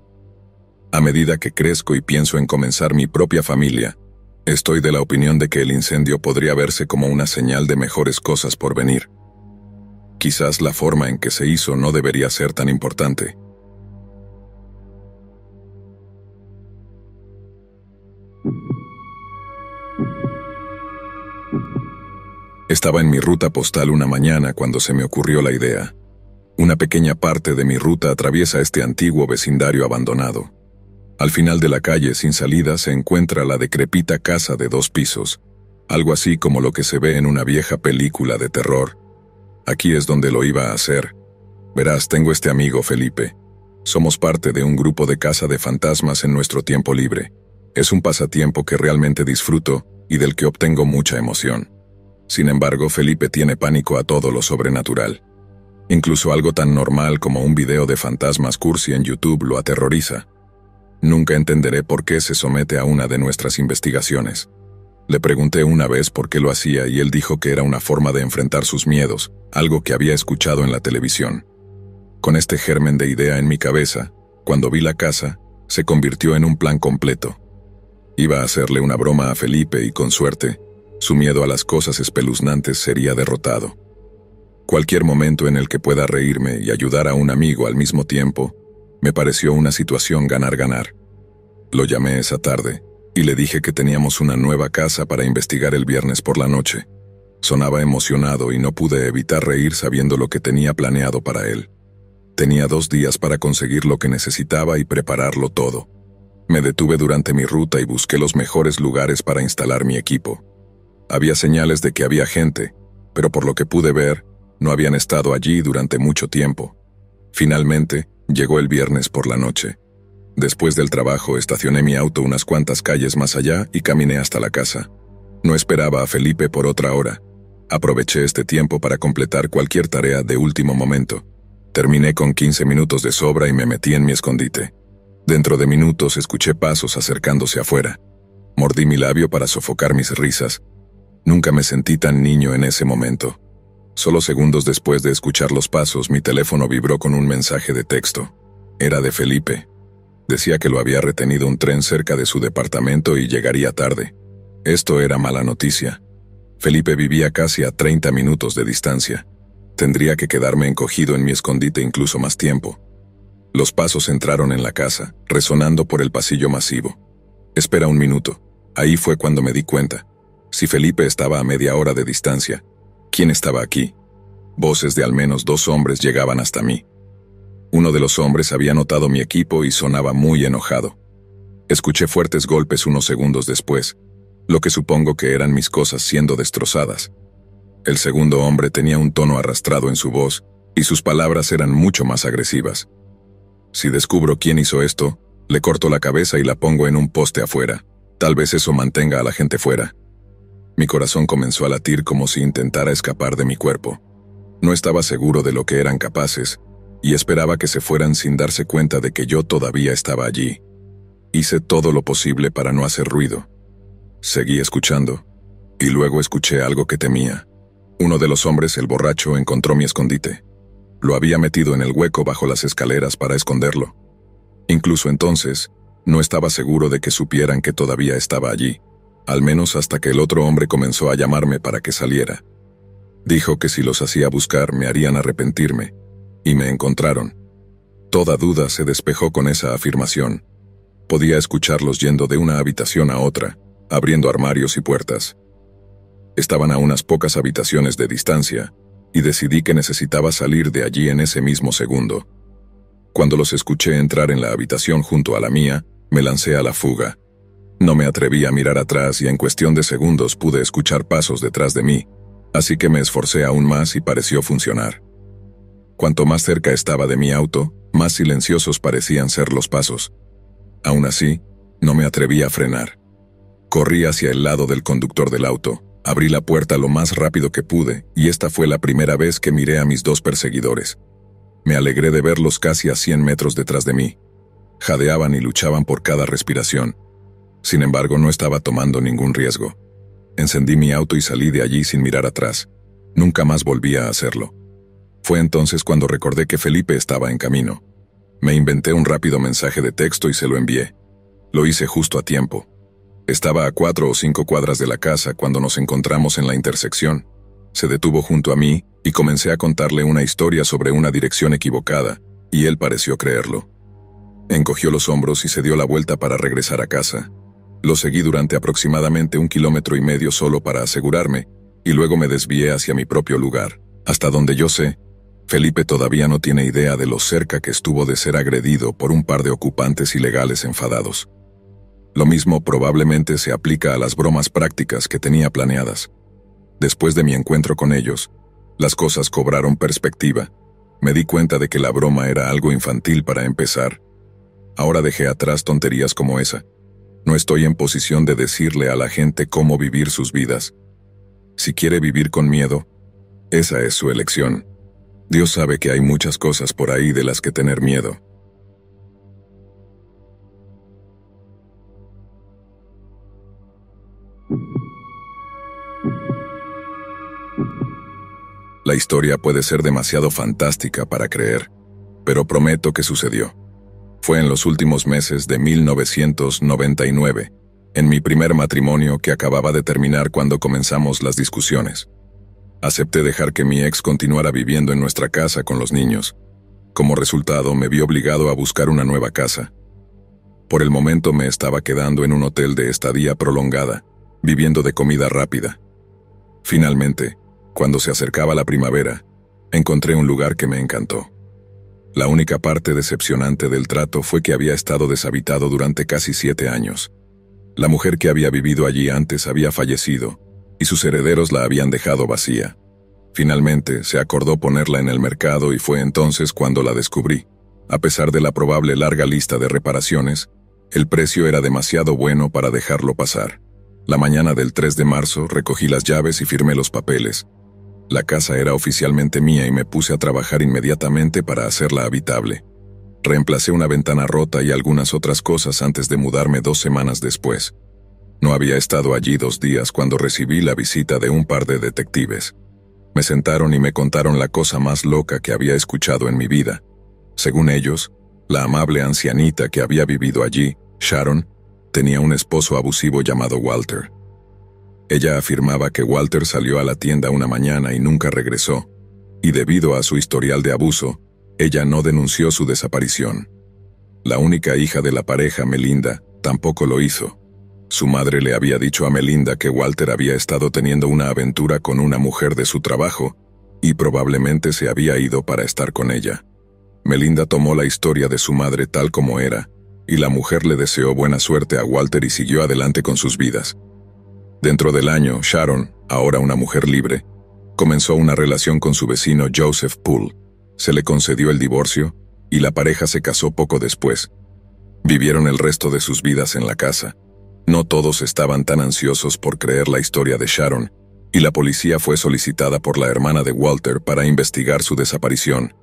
Speaker 1: A medida que crezco y pienso en comenzar mi propia familia, estoy de la opinión de que el incendio podría verse como una señal de mejores cosas por venir. Quizás la forma en que se hizo no debería ser tan importante. Estaba en mi ruta postal una mañana cuando se me ocurrió la idea. Una pequeña parte de mi ruta atraviesa este antiguo vecindario abandonado. Al final de la calle sin salida se encuentra la decrepita casa de dos pisos, algo así como lo que se ve en una vieja película de terror. Aquí es donde lo iba a hacer. Verás, tengo este amigo Felipe. Somos parte de un grupo de caza de fantasmas en nuestro tiempo libre. Es un pasatiempo que realmente disfruto y del que obtengo mucha emoción. Sin embargo, Felipe tiene pánico a todo lo sobrenatural. Incluso algo tan normal como un video de fantasmas cursi en YouTube lo aterroriza. Nunca entenderé por qué se somete a una de nuestras investigaciones. Le pregunté una vez por qué lo hacía y él dijo que era una forma de enfrentar sus miedos, algo que había escuchado en la televisión. Con este germen de idea en mi cabeza, cuando vi la casa, se convirtió en un plan completo. Iba a hacerle una broma a Felipe y con suerte, su miedo a las cosas espeluznantes sería derrotado. Cualquier momento en el que pueda reírme y ayudar a un amigo al mismo tiempo, me pareció una situación ganar-ganar. Lo llamé esa tarde y le dije que teníamos una nueva casa para investigar el viernes por la noche. Sonaba emocionado y no pude evitar reír sabiendo lo que tenía planeado para él. Tenía dos días para conseguir lo que necesitaba y prepararlo todo. Me detuve durante mi ruta y busqué los mejores lugares para instalar mi equipo. Había señales de que había gente, pero por lo que pude ver, no habían estado allí durante mucho tiempo. Finalmente, llegó el viernes por la noche. Después del trabajo estacioné mi auto unas cuantas calles más allá y caminé hasta la casa. No esperaba a Felipe por otra hora. Aproveché este tiempo para completar cualquier tarea de último momento. Terminé con 15 minutos de sobra y me metí en mi escondite. Dentro de minutos escuché pasos acercándose afuera. Mordí mi labio para sofocar mis risas. Nunca me sentí tan niño en ese momento. Solo segundos después de escuchar los pasos, mi teléfono vibró con un mensaje de texto. Era de Felipe. Decía que lo había retenido un tren cerca de su departamento y llegaría tarde. Esto era mala noticia. Felipe vivía casi a 30 minutos de distancia. Tendría que quedarme encogido en mi escondite incluso más tiempo. Los pasos entraron en la casa, resonando por el pasillo masivo. Espera un minuto. Ahí fue cuando me di cuenta. Si Felipe estaba a media hora de distancia, ¿quién estaba aquí? Voces de al menos dos hombres llegaban hasta mí. Uno de los hombres había notado mi equipo y sonaba muy enojado. Escuché fuertes golpes unos segundos después, lo que supongo que eran mis cosas siendo destrozadas. El segundo hombre tenía un tono arrastrado en su voz y sus palabras eran mucho más agresivas. Si descubro quién hizo esto, le corto la cabeza y la pongo en un poste afuera. Tal vez eso mantenga a la gente fuera. Mi corazón comenzó a latir como si intentara escapar de mi cuerpo. No estaba seguro de lo que eran capaces, y esperaba que se fueran sin darse cuenta de que yo todavía estaba allí. Hice todo lo posible para no hacer ruido. Seguí escuchando, y luego escuché algo que temía. Uno de los hombres, el borracho, encontró mi escondite. Lo había metido en el hueco bajo las escaleras para esconderlo. Incluso entonces, no estaba seguro de que supieran que todavía estaba allí, al menos hasta que el otro hombre comenzó a llamarme para que saliera. Dijo que si los hacía buscar me harían arrepentirme, y me encontraron. Toda duda se despejó con esa afirmación. Podía escucharlos yendo de una habitación a otra, abriendo armarios y puertas. Estaban a unas pocas habitaciones de distancia, y decidí que necesitaba salir de allí en ese mismo segundo. Cuando los escuché entrar en la habitación junto a la mía, Me lancé a la fuga. No me atreví a mirar atrás y en cuestión de segundos pude escuchar pasos detrás de mí, así que me esforcé aún más y pareció funcionar. Cuanto más cerca estaba de mi auto, más silenciosos parecían ser los pasos. Aún así, no me atreví a frenar. Corrí hacia el lado del conductor del auto, abrí la puerta lo más rápido que pude y esta fue la primera vez que miré a mis dos perseguidores. Me alegré de verlos casi a 100 metros detrás de mí. Jadeaban y luchaban por cada respiración. Sin embargo, no estaba tomando ningún riesgo. Encendí mi auto y salí de allí sin mirar atrás. Nunca más volví a hacerlo. Fue entonces cuando recordé que Felipe estaba en camino. Me inventé un rápido mensaje de texto y se lo envié. Lo hice justo a tiempo. Estaba a cuatro o cinco cuadras de la casa cuando nos encontramos en la intersección. Se detuvo junto a mí y comencé a contarle una historia sobre una dirección equivocada, y él pareció creerlo. Encogió los hombros y se dio la vuelta para regresar a casa. Lo seguí durante aproximadamente un kilómetro y medio solo para asegurarme, y luego me desvié hacia mi propio lugar. Hasta donde yo sé, Felipe todavía no tiene idea de lo cerca que estuvo de ser agredido por un par de ocupantes ilegales enfadados. Lo mismo probablemente se aplica a las bromas prácticas que tenía planeadas. Después de mi encuentro con ellos, las cosas cobraron perspectiva. Me di cuenta de que la broma era algo infantil para empezar. Ahora dejé atrás tonterías como esa. No estoy en posición de decirle a la gente cómo vivir sus vidas. Si quiere vivir con miedo, esa es su elección. Dios sabe que hay muchas cosas por ahí de las que tener miedo. La historia puede ser demasiado fantástica para creer, pero prometo que sucedió. Fue en los últimos meses de 1999, en mi primer matrimonio que acababa de terminar cuando comenzamos las discusiones. Acepté dejar que mi ex continuara viviendo en nuestra casa con los niños. Como resultado, me vi obligado a buscar una nueva casa. Por el momento me estaba quedando en un hotel de estadía prolongada, viviendo de comida rápida. Finalmente, cuando se acercaba la primavera, encontré un lugar que me encantó. La única parte decepcionante del trato fue que había estado deshabitado durante casi siete años. La mujer que había vivido allí antes había fallecido, y sus herederos la habían dejado vacía. Finalmente, se acordó ponerla en el mercado y fue entonces cuando la descubrí. A pesar de la probable larga lista de reparaciones, el precio era demasiado bueno para dejarlo pasar. La mañana del 3 de marzo recogí las llaves y firmé los papeles, la casa era oficialmente mía y me puse a trabajar inmediatamente para hacerla habitable. Reemplacé una ventana rota y algunas otras cosas antes de mudarme dos semanas después. No había estado allí dos días cuando recibí la visita de un par de detectives. Me sentaron y me contaron la cosa más loca que había escuchado en mi vida. Según ellos, la amable ancianita que había vivido allí, Sharon, tenía un esposo abusivo llamado Walter. Ella afirmaba que Walter salió a la tienda una mañana y nunca regresó, y debido a su historial de abuso, ella no denunció su desaparición. La única hija de la pareja, Melinda, tampoco lo hizo. Su madre le había dicho a Melinda que Walter había estado teniendo una aventura con una mujer de su trabajo, y probablemente se había ido para estar con ella. Melinda tomó la historia de su madre tal como era, y la mujer le deseó buena suerte a Walter y siguió adelante con sus vidas. Dentro del año, Sharon, ahora una mujer libre, comenzó una relación con su vecino Joseph Poole. Se le concedió el divorcio y la pareja se casó poco después. Vivieron el resto de sus vidas en la casa. No todos estaban tan ansiosos por creer la historia de Sharon, y la policía fue solicitada por la hermana de Walter para investigar su desaparición.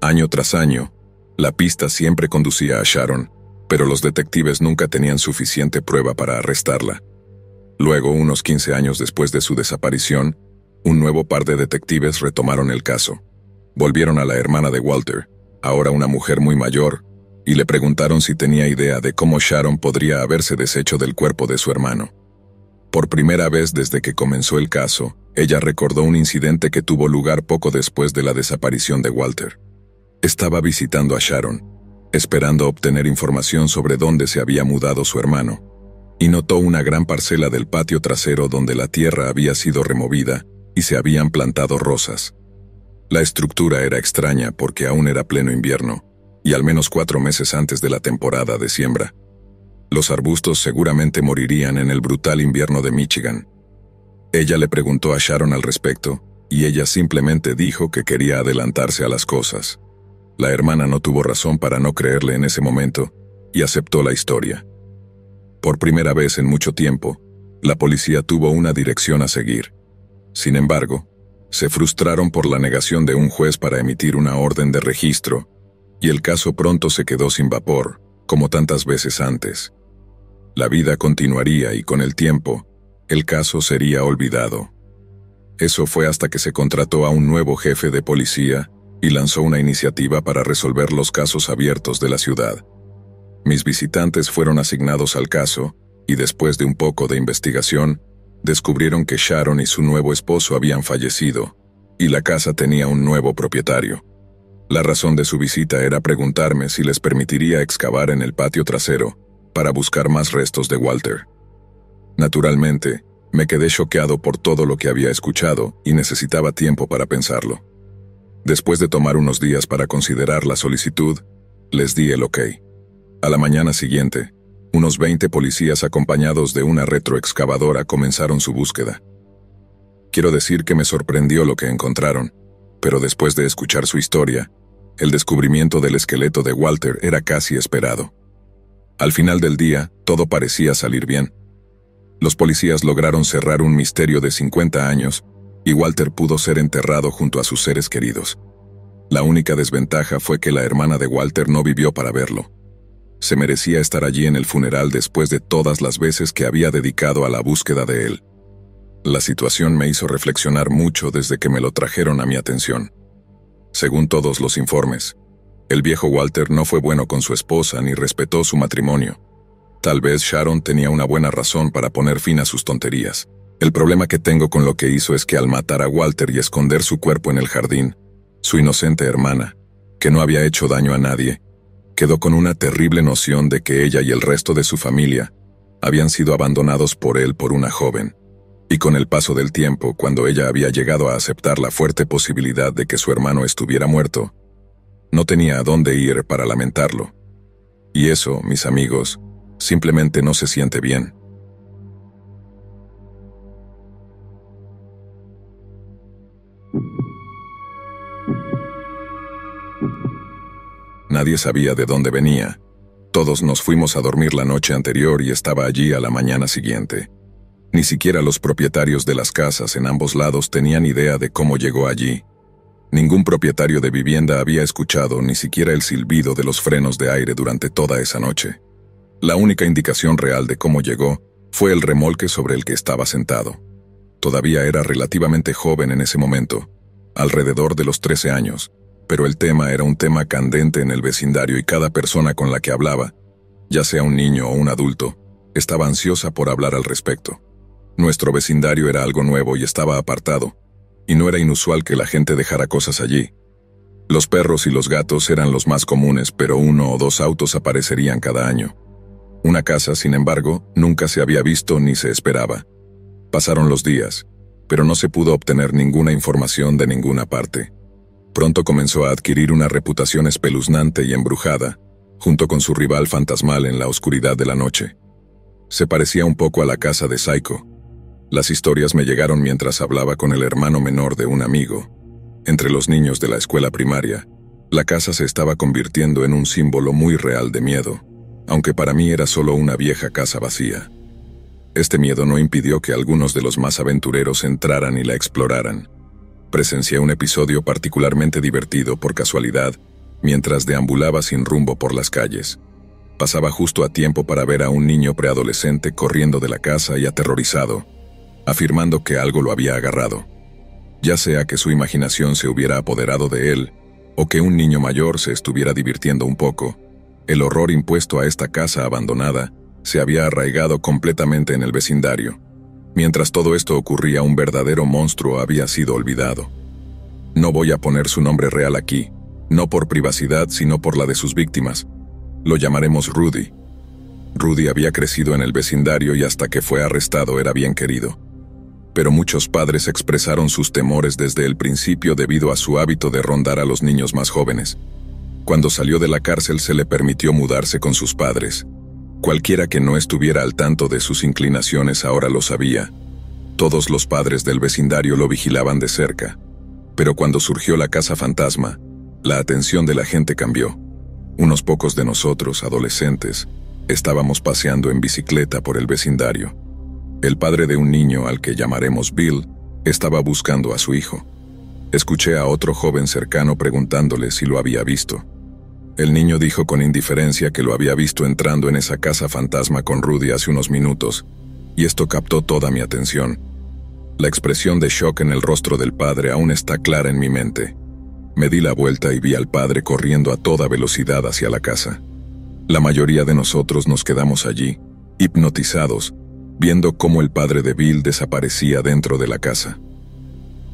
Speaker 1: Año tras año, la pista siempre conducía a Sharon, pero los detectives nunca tenían suficiente prueba para arrestarla. Luego, unos 15 años después de su desaparición, un nuevo par de detectives retomaron el caso. Volvieron a la hermana de Walter, ahora una mujer muy mayor, y le preguntaron si tenía idea de cómo Sharon podría haberse deshecho del cuerpo de su hermano. Por primera vez desde que comenzó el caso, ella recordó un incidente que tuvo lugar poco después de la desaparición de Walter. Estaba visitando a Sharon, esperando obtener información sobre dónde se había mudado su hermano, y notó una gran parcela del patio trasero donde la tierra había sido removida y se habían plantado rosas. La estructura era extraña porque aún era pleno invierno, y al menos cuatro meses antes de la temporada de siembra. Los arbustos seguramente morirían en el brutal invierno de Michigan. Ella le preguntó a Sharon al respecto, y ella simplemente dijo que quería adelantarse a las cosas. La hermana no tuvo razón para no creerle en ese momento, y aceptó la historia. Por primera vez en mucho tiempo, la policía tuvo una dirección a seguir. Sin embargo, se frustraron por la negación de un juez para emitir una orden de registro, y el caso pronto se quedó sin vapor, como tantas veces antes. La vida continuaría y con el tiempo, el caso sería olvidado. Eso fue hasta que se contrató a un nuevo jefe de policía y lanzó una iniciativa para resolver los casos abiertos de la ciudad. Mis visitantes fueron asignados al caso, y después de un poco de investigación, descubrieron que Sharon y su nuevo esposo habían fallecido, y la casa tenía un nuevo propietario. La razón de su visita era preguntarme si les permitiría excavar en el patio trasero para buscar más restos de Walter. Naturalmente, me quedé choqueado por todo lo que había escuchado y necesitaba tiempo para pensarlo. Después de tomar unos días para considerar la solicitud, les di el ok. A la mañana siguiente, unos 20 policías acompañados de una retroexcavadora comenzaron su búsqueda. Quiero decir que me sorprendió lo que encontraron, pero después de escuchar su historia, el descubrimiento del esqueleto de Walter era casi esperado. Al final del día, todo parecía salir bien. Los policías lograron cerrar un misterio de 50 años y Walter pudo ser enterrado junto a sus seres queridos. La única desventaja fue que la hermana de Walter no vivió para verlo. Se merecía estar allí en el funeral después de todas las veces que había dedicado a la búsqueda de él. La situación me hizo reflexionar mucho desde que me lo trajeron a mi atención. Según todos los informes, el viejo Walter no fue bueno con su esposa ni respetó su matrimonio. Tal vez Sharon tenía una buena razón para poner fin a sus tonterías. El problema que tengo con lo que hizo es que al matar a Walter y esconder su cuerpo en el jardín, su inocente hermana, que no había hecho daño a nadie, quedó con una terrible noción de que ella y el resto de su familia habían sido abandonados por él por una joven. Y con el paso del tiempo, cuando ella había llegado a aceptar la fuerte posibilidad de que su hermano estuviera muerto, no tenía a dónde ir para lamentarlo. Y eso, mis amigos, simplemente no se siente bien. Nadie sabía de dónde venía. Todos nos fuimos a dormir la noche anterior y estaba allí a la mañana siguiente. Ni siquiera los propietarios de las casas en ambos lados tenían idea de cómo llegó allí. Ningún propietario de vivienda había escuchado ni siquiera el silbido de los frenos de aire durante toda esa noche. La única indicación real de cómo llegó fue el remolque sobre el que estaba sentado. Todavía era relativamente joven en ese momento, alrededor de los 13 años, pero el tema era un tema candente en el vecindario y cada persona con la que hablaba, ya sea un niño o un adulto, estaba ansiosa por hablar al respecto. Nuestro vecindario era algo nuevo y estaba apartado, y no era inusual que la gente dejara cosas allí. Los perros y los gatos eran los más comunes, pero uno o dos autos aparecerían cada año. Una casa, sin embargo, nunca se había visto ni se esperaba. Pasaron los días, pero no se pudo obtener ninguna información de ninguna parte. Pronto comenzó a adquirir una reputación espeluznante y embrujada, junto con su rival fantasmal en la oscuridad de la noche. Se parecía un poco a la casa de Psycho. Las historias me llegaron mientras hablaba con el hermano menor de un amigo. Entre los niños de la escuela primaria, la casa se estaba convirtiendo en un símbolo muy real de miedo, aunque para mí era solo una vieja casa vacía. Este miedo no impidió que algunos de los más aventureros entraran y la exploraran, Presencié un episodio particularmente divertido por casualidad mientras deambulaba sin rumbo por las calles. Pasaba justo a tiempo para ver a un niño preadolescente corriendo de la casa y aterrorizado, afirmando que algo lo había agarrado. Ya sea que su imaginación se hubiera apoderado de él, o que un niño mayor se estuviera divirtiendo un poco, el horror impuesto a esta casa abandonada se había arraigado completamente en el vecindario. Mientras todo esto ocurría, un verdadero monstruo había sido olvidado. No voy a poner su nombre real aquí, no por privacidad, sino por la de sus víctimas. Lo llamaremos Rudy. Rudy había crecido en el vecindario y hasta que fue arrestado era bien querido. Pero muchos padres expresaron sus temores desde el principio debido a su hábito de rondar a los niños más jóvenes. Cuando salió de la cárcel se le permitió mudarse con sus padres. Cualquiera que no estuviera al tanto de sus inclinaciones ahora lo sabía. Todos los padres del vecindario lo vigilaban de cerca. Pero cuando surgió la casa fantasma, la atención de la gente cambió. Unos pocos de nosotros, adolescentes, estábamos paseando en bicicleta por el vecindario. El padre de un niño al que llamaremos Bill estaba buscando a su hijo. Escuché a otro joven cercano preguntándole si lo había visto. El niño dijo con indiferencia que lo había visto entrando en esa casa fantasma con Rudy hace unos minutos, y esto captó toda mi atención. La expresión de shock en el rostro del padre aún está clara en mi mente. Me di la vuelta y vi al padre corriendo a toda velocidad hacia la casa. La mayoría de nosotros nos quedamos allí, hipnotizados, viendo cómo el padre de Bill desaparecía dentro de la casa.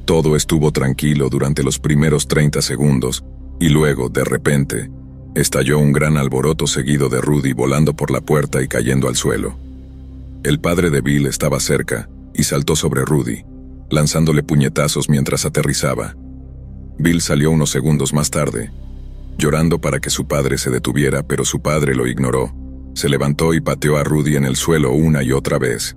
Speaker 1: Todo estuvo tranquilo durante los primeros 30 segundos, y luego, de repente, estalló un gran alboroto seguido de Rudy volando por la puerta y cayendo al suelo. El padre de Bill estaba cerca y saltó sobre Rudy, lanzándole puñetazos mientras aterrizaba. Bill salió unos segundos más tarde, llorando para que su padre se detuviera, pero su padre lo ignoró. Se levantó y pateó a Rudy en el suelo una y otra vez.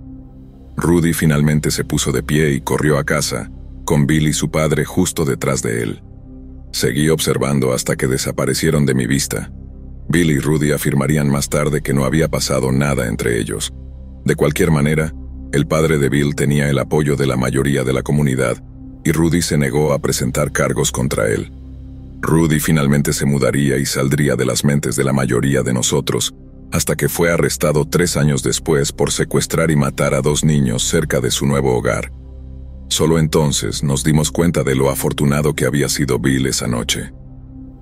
Speaker 1: Rudy finalmente se puso de pie y corrió a casa, con Bill y su padre justo detrás de él. Seguí observando hasta que desaparecieron de mi vista. Bill y Rudy afirmarían más tarde que no había pasado nada entre ellos. De cualquier manera, el padre de Bill tenía el apoyo de la mayoría de la comunidad, y Rudy se negó a presentar cargos contra él. Rudy finalmente se mudaría y saldría de las mentes de la mayoría de nosotros, hasta que fue arrestado tres años después por secuestrar y matar a dos niños cerca de su nuevo hogar. Solo entonces nos dimos cuenta de lo afortunado que había sido Bill esa noche.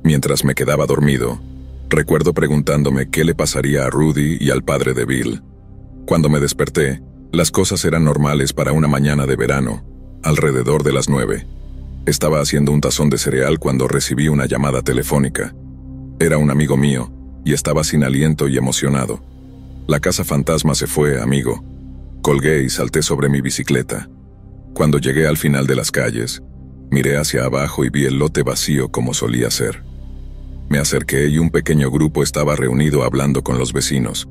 Speaker 1: Mientras me quedaba dormido, recuerdo preguntándome qué le pasaría a Rudy y al padre de Bill. Cuando me desperté, las cosas eran normales para una mañana de verano, alrededor de las nueve. Estaba haciendo un tazón de cereal cuando recibí una llamada telefónica. Era un amigo mío, y estaba sin aliento y emocionado. La casa fantasma se fue, amigo. Colgué y salté sobre mi bicicleta. Cuando llegué al final de las calles, miré hacia abajo y vi el lote vacío como solía ser. Me acerqué y un pequeño grupo estaba reunido hablando con los vecinos.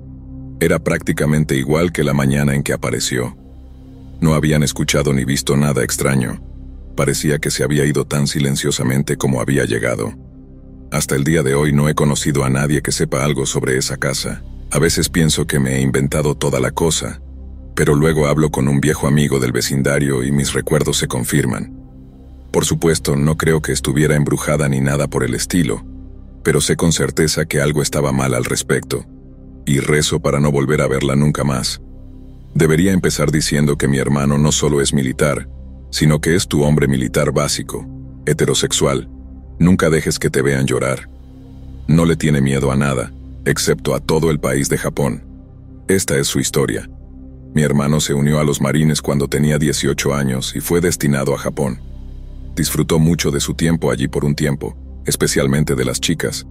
Speaker 1: Era prácticamente igual que la mañana en que apareció. No habían escuchado ni visto nada extraño, Parecía que se había ido tan silenciosamente como había llegado. Hasta el día de hoy no he conocido a nadie que sepa algo sobre esa casa. A veces pienso que me he inventado toda la cosa, pero luego hablo con un viejo amigo del vecindario y mis recuerdos se confirman. Por supuesto, no creo que estuviera embrujada ni nada por el estilo, pero sé con certeza que algo estaba mal al respecto, y rezo para no volver a verla nunca más. Debería empezar diciendo que mi hermano no solo es militar, sino que es tu hombre militar básico, heterosexual. Nunca dejes que te vean llorar. No le tiene miedo a nada, excepto a todo el país de Japón. Esta es su historia. Mi hermano se unió a los marines cuando tenía 18 años y fue destinado a Japón. Disfrutó mucho de su tiempo allí por un tiempo, especialmente de las chicas.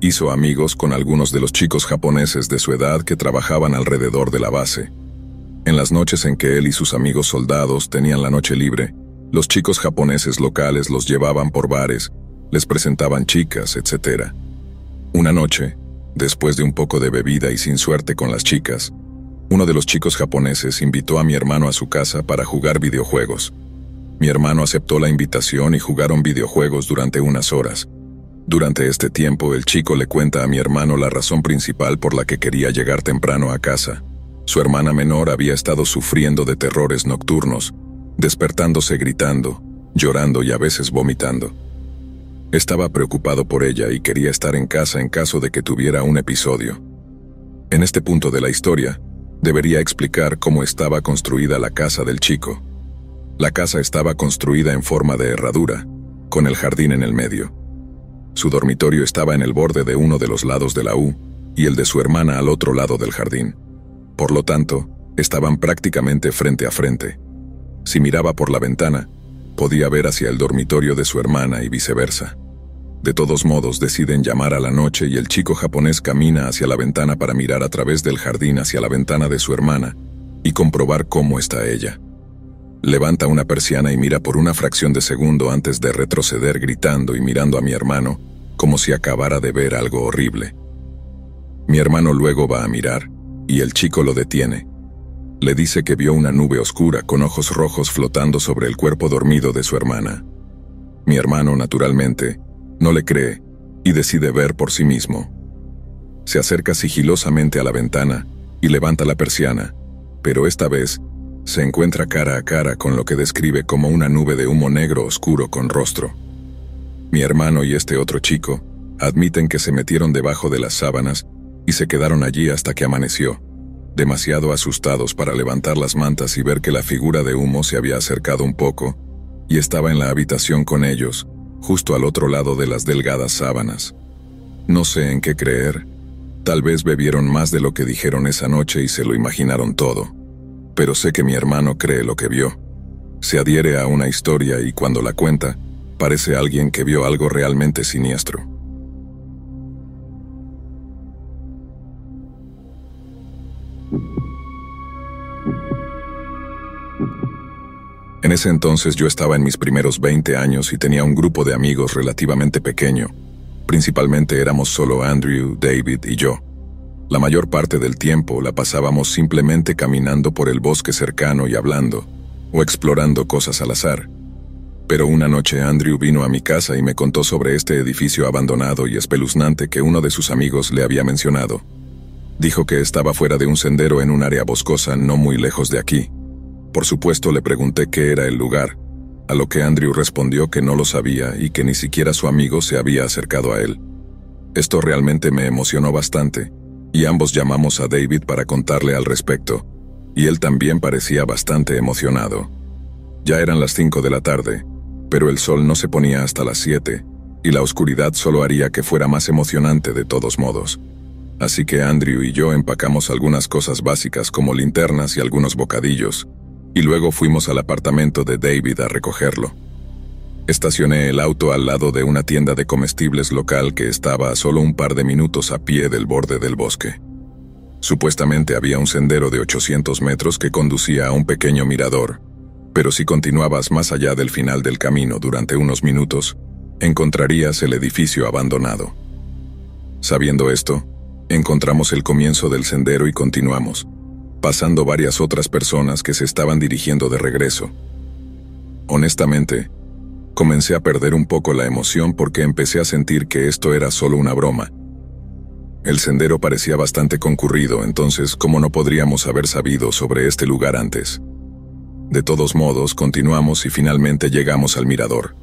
Speaker 1: Hizo amigos con algunos de los chicos japoneses de su edad que trabajaban alrededor de la base. En las noches en que él y sus amigos soldados tenían la noche libre, los chicos japoneses locales los llevaban por bares, les presentaban chicas, etc. Una noche, después de un poco de bebida y sin suerte con las chicas, uno de los chicos japoneses invitó a mi hermano a su casa para jugar videojuegos. Mi hermano aceptó la invitación y jugaron videojuegos durante unas horas. Durante este tiempo el chico le cuenta a mi hermano la razón principal por la que quería llegar temprano a casa. Su hermana menor había estado sufriendo de terrores nocturnos, despertándose gritando, llorando y a veces vomitando. Estaba preocupado por ella y quería estar en casa en caso de que tuviera un episodio. En este punto de la historia, debería explicar cómo estaba construida la casa del chico. La casa estaba construida en forma de herradura, con el jardín en el medio. Su dormitorio estaba en el borde de uno de los lados de la U y el de su hermana al otro lado del jardín. Por lo tanto, estaban prácticamente frente a frente. Si miraba por la ventana, podía ver hacia el dormitorio de su hermana y viceversa. De todos modos, deciden llamar a la noche y el chico japonés camina hacia la ventana para mirar a través del jardín hacia la ventana de su hermana y comprobar cómo está ella. Levanta una persiana y mira por una fracción de segundo antes de retroceder gritando y mirando a mi hermano, como si acabara de ver algo horrible. Mi hermano luego va a mirar, y el chico lo detiene. Le dice que vio una nube oscura con ojos rojos flotando sobre el cuerpo dormido de su hermana. Mi hermano, naturalmente, no le cree y decide ver por sí mismo. Se acerca sigilosamente a la ventana y levanta la persiana, pero esta vez se encuentra cara a cara con lo que describe como una nube de humo negro oscuro con rostro. Mi hermano y este otro chico admiten que se metieron debajo de las sábanas y se quedaron allí hasta que amaneció, demasiado asustados para levantar las mantas y ver que la figura de humo se había acercado un poco y estaba en la habitación con ellos, justo al otro lado de las delgadas sábanas. No sé en qué creer. Tal vez bebieron más de lo que dijeron esa noche y se lo imaginaron todo pero sé que mi hermano cree lo que vio. Se adhiere a una historia y cuando la cuenta, parece alguien que vio algo realmente siniestro. En ese entonces yo estaba en mis primeros 20 años y tenía un grupo de amigos relativamente pequeño. Principalmente éramos solo Andrew, David y yo. La mayor parte del tiempo la pasábamos simplemente caminando por el bosque cercano y hablando, o explorando cosas al azar. Pero una noche Andrew vino a mi casa y me contó sobre este edificio abandonado y espeluznante que uno de sus amigos le había mencionado. Dijo que estaba fuera de un sendero en un área boscosa no muy lejos de aquí. Por supuesto le pregunté qué era el lugar, a lo que Andrew respondió que no lo sabía y que ni siquiera su amigo se había acercado a él. Esto realmente me emocionó bastante, y ambos llamamos a David para contarle al respecto, y él también parecía bastante emocionado. Ya eran las 5 de la tarde, pero el sol no se ponía hasta las 7, y la oscuridad solo haría que fuera más emocionante de todos modos. Así que Andrew y yo empacamos algunas cosas básicas como linternas y algunos bocadillos, y luego fuimos al apartamento de David a recogerlo. Estacioné el auto al lado de una tienda de comestibles local que estaba a solo un par de minutos a pie del borde del bosque. Supuestamente había un sendero de 800 metros que conducía a un pequeño mirador, pero si continuabas más allá del final del camino durante unos minutos, encontrarías el edificio abandonado. Sabiendo esto, encontramos el comienzo del sendero y continuamos, pasando varias otras personas que se estaban dirigiendo de regreso. Honestamente, Comencé a perder un poco la emoción porque empecé a sentir que esto era solo una broma. El sendero parecía bastante concurrido, entonces ¿cómo no podríamos haber sabido sobre este lugar antes? De todos modos, continuamos y finalmente llegamos al mirador.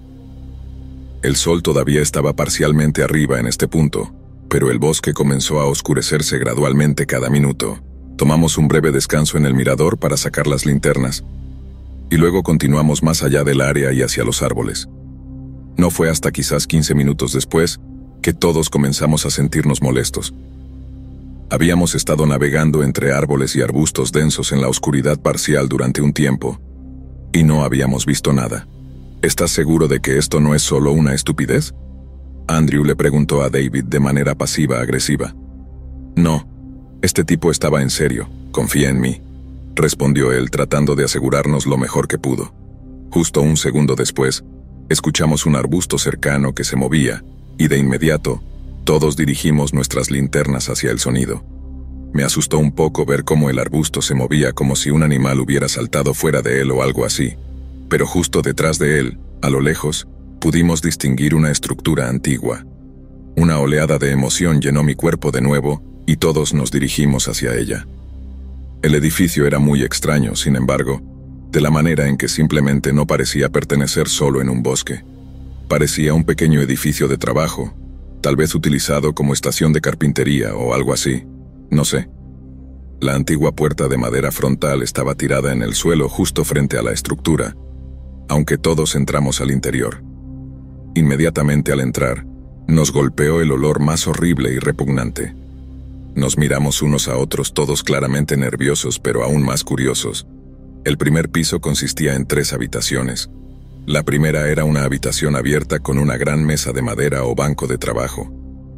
Speaker 1: El sol todavía estaba parcialmente arriba en este punto, pero el bosque comenzó a oscurecerse gradualmente cada minuto. Tomamos un breve descanso en el mirador para sacar las linternas, y luego continuamos más allá del área y hacia los árboles. No fue hasta quizás 15 minutos después que todos comenzamos a sentirnos molestos. Habíamos estado navegando entre árboles y arbustos densos en la oscuridad parcial durante un tiempo, y no habíamos visto nada. ¿Estás seguro de que esto no es solo una estupidez? Andrew le preguntó a David de manera pasiva-agresiva. No, este tipo estaba en serio, confía en mí respondió él tratando de asegurarnos lo mejor que pudo. Justo un segundo después, escuchamos un arbusto cercano que se movía, y de inmediato, todos dirigimos nuestras linternas hacia el sonido. Me asustó un poco ver cómo el arbusto se movía como si un animal hubiera saltado fuera de él o algo así, pero justo detrás de él, a lo lejos, pudimos distinguir una estructura antigua. Una oleada de emoción llenó mi cuerpo de nuevo y todos nos dirigimos hacia ella. El edificio era muy extraño, sin embargo, de la manera en que simplemente no parecía pertenecer solo en un bosque. Parecía un pequeño edificio de trabajo, tal vez utilizado como estación de carpintería o algo así, no sé. La antigua puerta de madera frontal estaba tirada en el suelo justo frente a la estructura, aunque todos entramos al interior. Inmediatamente al entrar, nos golpeó el olor más horrible y repugnante. Nos miramos unos a otros todos claramente nerviosos pero aún más curiosos. El primer piso consistía en tres habitaciones. La primera era una habitación abierta con una gran mesa de madera o banco de trabajo.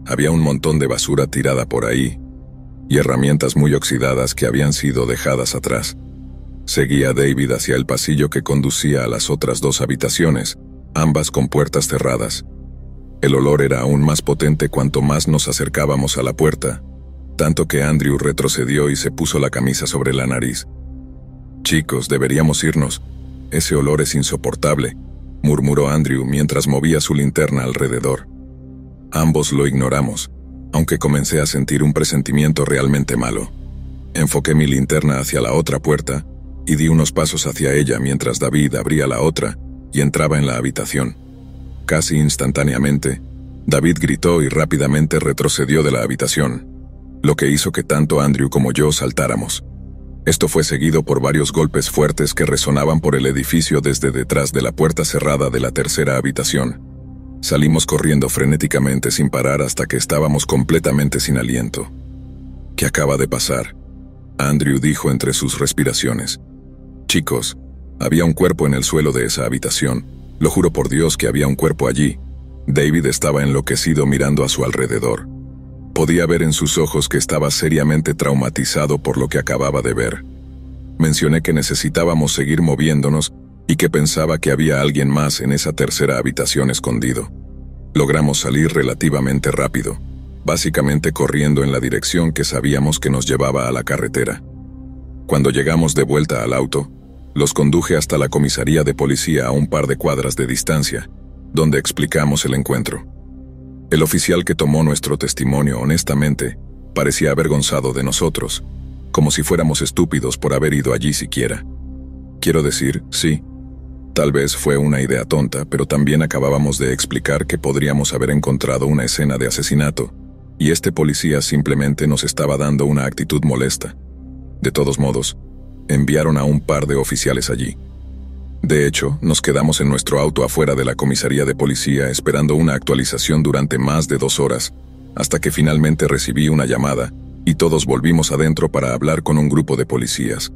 Speaker 1: Había un montón de basura tirada por ahí y herramientas muy oxidadas que habían sido dejadas atrás. Seguía David hacia el pasillo que conducía a las otras dos habitaciones, ambas con puertas cerradas. El olor era aún más potente cuanto más nos acercábamos a la puerta, tanto que Andrew retrocedió y se puso la camisa sobre la nariz. Chicos, deberíamos irnos. Ese olor es insoportable, murmuró Andrew mientras movía su linterna alrededor. Ambos lo ignoramos, aunque comencé a sentir un presentimiento realmente malo. Enfoqué mi linterna hacia la otra puerta y di unos pasos hacia ella mientras David abría la otra y entraba en la habitación. Casi instantáneamente, David gritó y rápidamente retrocedió de la habitación, lo que hizo que tanto Andrew como yo saltáramos. Esto fue seguido por varios golpes fuertes que resonaban por el edificio desde detrás de la puerta cerrada de la tercera habitación. Salimos corriendo frenéticamente sin parar hasta que estábamos completamente sin aliento. ¿Qué acaba de pasar? Andrew dijo entre sus respiraciones. Chicos, había un cuerpo en el suelo de esa habitación. Lo juro por Dios que había un cuerpo allí. David estaba enloquecido mirando a su alrededor. Podía ver en sus ojos que estaba seriamente traumatizado por lo que acababa de ver. Mencioné que necesitábamos seguir moviéndonos y que pensaba que había alguien más en esa tercera habitación escondido. Logramos salir relativamente rápido, básicamente corriendo en la dirección que sabíamos que nos llevaba a la carretera. Cuando llegamos de vuelta al auto, los conduje hasta la comisaría de policía a un par de cuadras de distancia, donde explicamos el encuentro. El oficial que tomó nuestro testimonio honestamente parecía avergonzado de nosotros, como si fuéramos estúpidos por haber ido allí siquiera. Quiero decir, sí, tal vez fue una idea tonta, pero también acabábamos de explicar que podríamos haber encontrado una escena de asesinato, y este policía simplemente nos estaba dando una actitud molesta. De todos modos, enviaron a un par de oficiales allí. De hecho, nos quedamos en nuestro auto afuera de la comisaría de policía esperando una actualización durante más de dos horas, hasta que finalmente recibí una llamada y todos volvimos adentro para hablar con un grupo de policías.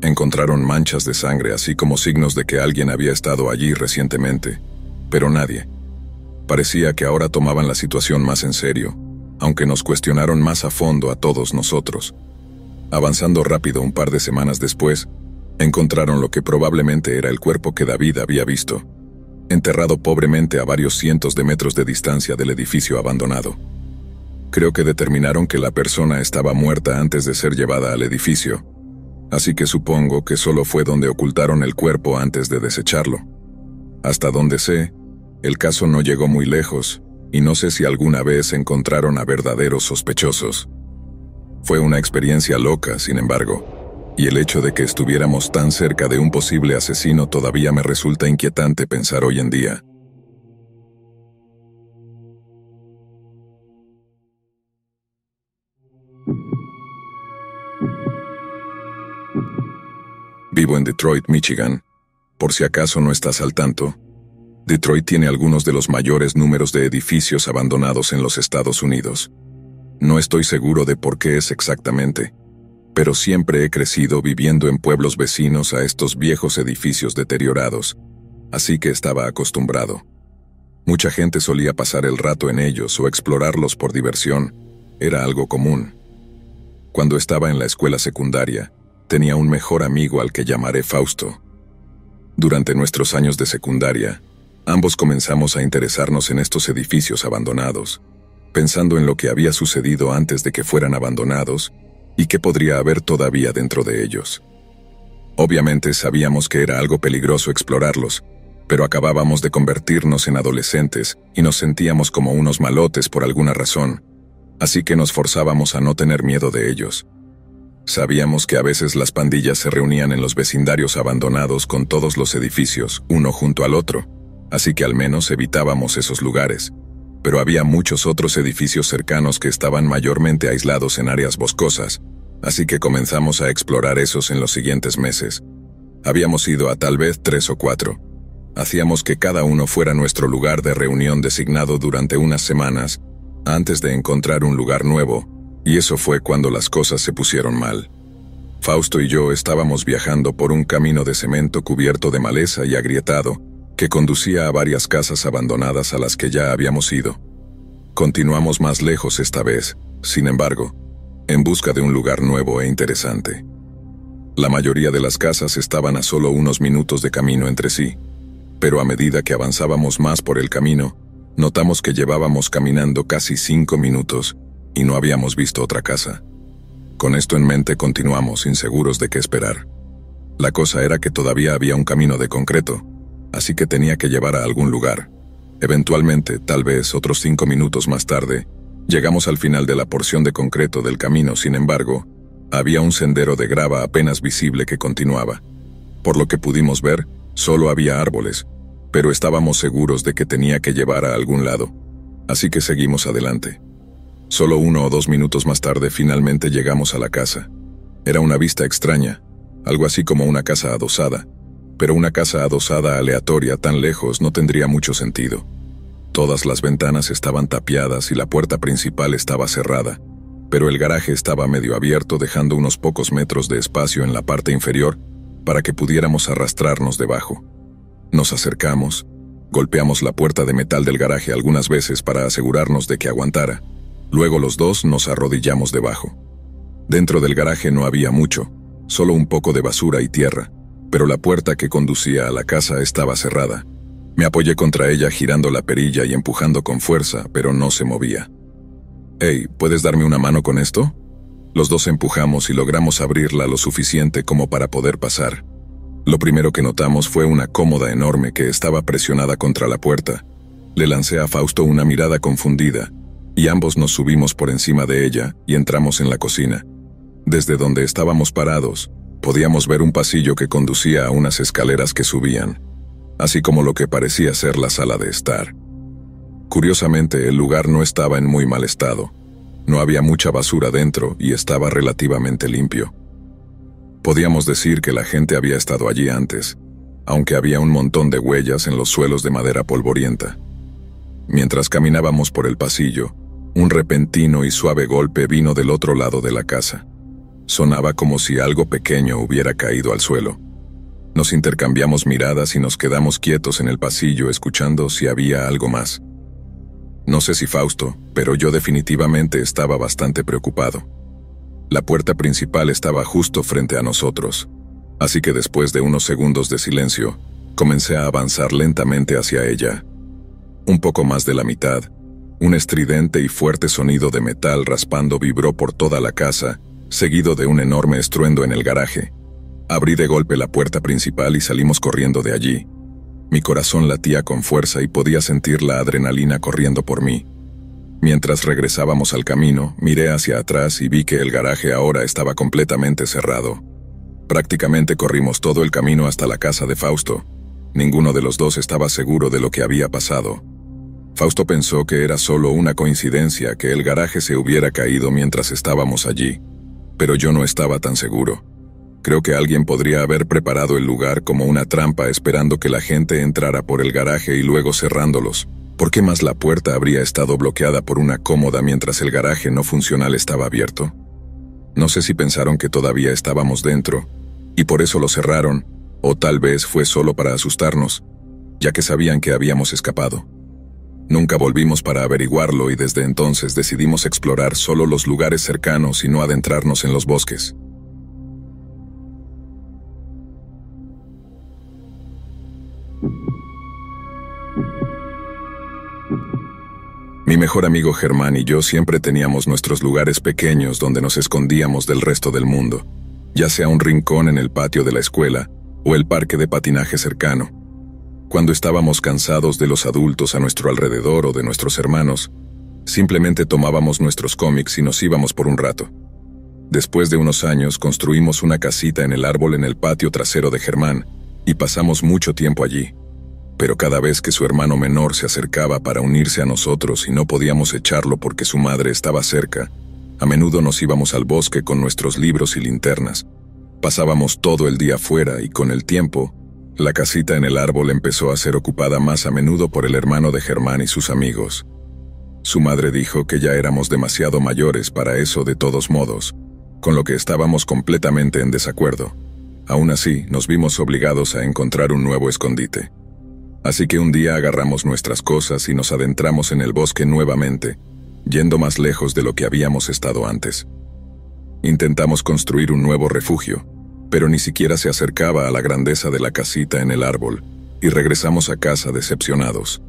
Speaker 1: Encontraron manchas de sangre así como signos de que alguien había estado allí recientemente, pero nadie. Parecía que ahora tomaban la situación más en serio, aunque nos cuestionaron más a fondo a todos nosotros. Avanzando rápido un par de semanas después, Encontraron lo que probablemente era el cuerpo que David había visto, enterrado pobremente a varios cientos de metros de distancia del edificio abandonado. Creo que determinaron que la persona estaba muerta antes de ser llevada al edificio, así que supongo que solo fue donde ocultaron el cuerpo antes de desecharlo. Hasta donde sé, el caso no llegó muy lejos, y no sé si alguna vez encontraron a verdaderos sospechosos. Fue una experiencia loca, sin embargo, y el hecho de que estuviéramos tan cerca de un posible asesino todavía me resulta inquietante pensar hoy en día. Vivo en Detroit, Michigan. Por si acaso no estás al tanto, Detroit tiene algunos de los mayores números de edificios abandonados en los Estados Unidos. No estoy seguro de por qué es exactamente, pero siempre he crecido viviendo en pueblos vecinos a estos viejos edificios deteriorados, así que estaba acostumbrado. Mucha gente solía pasar el rato en ellos o explorarlos por diversión, era algo común. Cuando estaba en la escuela secundaria, tenía un mejor amigo al que llamaré Fausto. Durante nuestros años de secundaria, ambos comenzamos a interesarnos en estos edificios abandonados, pensando en lo que había sucedido antes de que fueran abandonados y qué podría haber todavía dentro de ellos. Obviamente sabíamos que era algo peligroso explorarlos, pero acabábamos de convertirnos en adolescentes y nos sentíamos como unos malotes por alguna razón, así que nos forzábamos a no tener miedo de ellos. Sabíamos que a veces las pandillas se reunían en los vecindarios abandonados con todos los edificios, uno junto al otro, así que al menos evitábamos esos lugares pero había muchos otros edificios cercanos que estaban mayormente aislados en áreas boscosas, así que comenzamos a explorar esos en los siguientes meses. Habíamos ido a tal vez tres o cuatro. Hacíamos que cada uno fuera nuestro lugar de reunión designado durante unas semanas, antes de encontrar un lugar nuevo, y eso fue cuando las cosas se pusieron mal. Fausto y yo estábamos viajando por un camino de cemento cubierto de maleza y agrietado, que conducía a varias casas abandonadas a las que ya habíamos ido. Continuamos más lejos esta vez, sin embargo, en busca de un lugar nuevo e interesante. La mayoría de las casas estaban a solo unos minutos de camino entre sí, pero a medida que avanzábamos más por el camino, notamos que llevábamos caminando casi cinco minutos, y no habíamos visto otra casa. Con esto en mente continuamos inseguros de qué esperar. La cosa era que todavía había un camino de concreto, así que tenía que llevar a algún lugar. Eventualmente, tal vez otros cinco minutos más tarde, llegamos al final de la porción de concreto del camino, sin embargo, había un sendero de grava apenas visible que continuaba. Por lo que pudimos ver, solo había árboles, pero estábamos seguros de que tenía que llevar a algún lado, así que seguimos adelante. Solo uno o dos minutos más tarde finalmente llegamos a la casa. Era una vista extraña, algo así como una casa adosada, pero una casa adosada aleatoria tan lejos no tendría mucho sentido. Todas las ventanas estaban tapiadas y la puerta principal estaba cerrada, pero el garaje estaba medio abierto dejando unos pocos metros de espacio en la parte inferior para que pudiéramos arrastrarnos debajo. Nos acercamos, golpeamos la puerta de metal del garaje algunas veces para asegurarnos de que aguantara, luego los dos nos arrodillamos debajo. Dentro del garaje no había mucho, solo un poco de basura y tierra, pero la puerta que conducía a la casa estaba cerrada. Me apoyé contra ella girando la perilla y empujando con fuerza, pero no se movía. Hey, ¿puedes darme una mano con esto? Los dos empujamos y logramos abrirla lo suficiente como para poder pasar. Lo primero que notamos fue una cómoda enorme que estaba presionada contra la puerta. Le lancé a Fausto una mirada confundida, y ambos nos subimos por encima de ella y entramos en la cocina. Desde donde estábamos parados, podíamos ver un pasillo que conducía a unas escaleras que subían, así como lo que parecía ser la sala de estar. Curiosamente, el lugar no estaba en muy mal estado. No había mucha basura dentro y estaba relativamente limpio. Podíamos decir que la gente había estado allí antes, aunque había un montón de huellas en los suelos de madera polvorienta. Mientras caminábamos por el pasillo, un repentino y suave golpe vino del otro lado de la casa. Sonaba como si algo pequeño hubiera caído al suelo. Nos intercambiamos miradas y nos quedamos quietos en el pasillo escuchando si había algo más. No sé si Fausto, pero yo definitivamente estaba bastante preocupado. La puerta principal estaba justo frente a nosotros, así que después de unos segundos de silencio, comencé a avanzar lentamente hacia ella. Un poco más de la mitad, un estridente y fuerte sonido de metal raspando vibró por toda la casa seguido de un enorme estruendo en el garaje. Abrí de golpe la puerta principal y salimos corriendo de allí. Mi corazón latía con fuerza y podía sentir la adrenalina corriendo por mí. Mientras regresábamos al camino, miré hacia atrás y vi que el garaje ahora estaba completamente cerrado. Prácticamente corrimos todo el camino hasta la casa de Fausto. Ninguno de los dos estaba seguro de lo que había pasado. Fausto pensó que era solo una coincidencia que el garaje se hubiera caído mientras estábamos allí pero yo no estaba tan seguro. Creo que alguien podría haber preparado el lugar como una trampa esperando que la gente entrara por el garaje y luego cerrándolos. ¿Por qué más la puerta habría estado bloqueada por una cómoda mientras el garaje no funcional estaba abierto? No sé si pensaron que todavía estábamos dentro, y por eso lo cerraron, o tal vez fue solo para asustarnos, ya que sabían que habíamos escapado. Nunca volvimos para averiguarlo y desde entonces decidimos explorar solo los lugares cercanos y no adentrarnos en los bosques. Mi mejor amigo Germán y yo siempre teníamos nuestros lugares pequeños donde nos escondíamos del resto del mundo, ya sea un rincón en el patio de la escuela o el parque de patinaje cercano. Cuando estábamos cansados de los adultos a nuestro alrededor o de nuestros hermanos, simplemente tomábamos nuestros cómics y nos íbamos por un rato. Después de unos años construimos una casita en el árbol en el patio trasero de Germán y pasamos mucho tiempo allí. Pero cada vez que su hermano menor se acercaba para unirse a nosotros y no podíamos echarlo porque su madre estaba cerca, a menudo nos íbamos al bosque con nuestros libros y linternas. Pasábamos todo el día fuera y con el tiempo la casita en el árbol empezó a ser ocupada más a menudo por el hermano de Germán y sus amigos. Su madre dijo que ya éramos demasiado mayores para eso de todos modos, con lo que estábamos completamente en desacuerdo. Aún así, nos vimos obligados a encontrar un nuevo escondite. Así que un día agarramos nuestras cosas y nos adentramos en el bosque nuevamente, yendo más lejos de lo que habíamos estado antes. Intentamos construir un nuevo refugio, pero ni siquiera se acercaba a la grandeza de la casita en el árbol, y regresamos a casa decepcionados.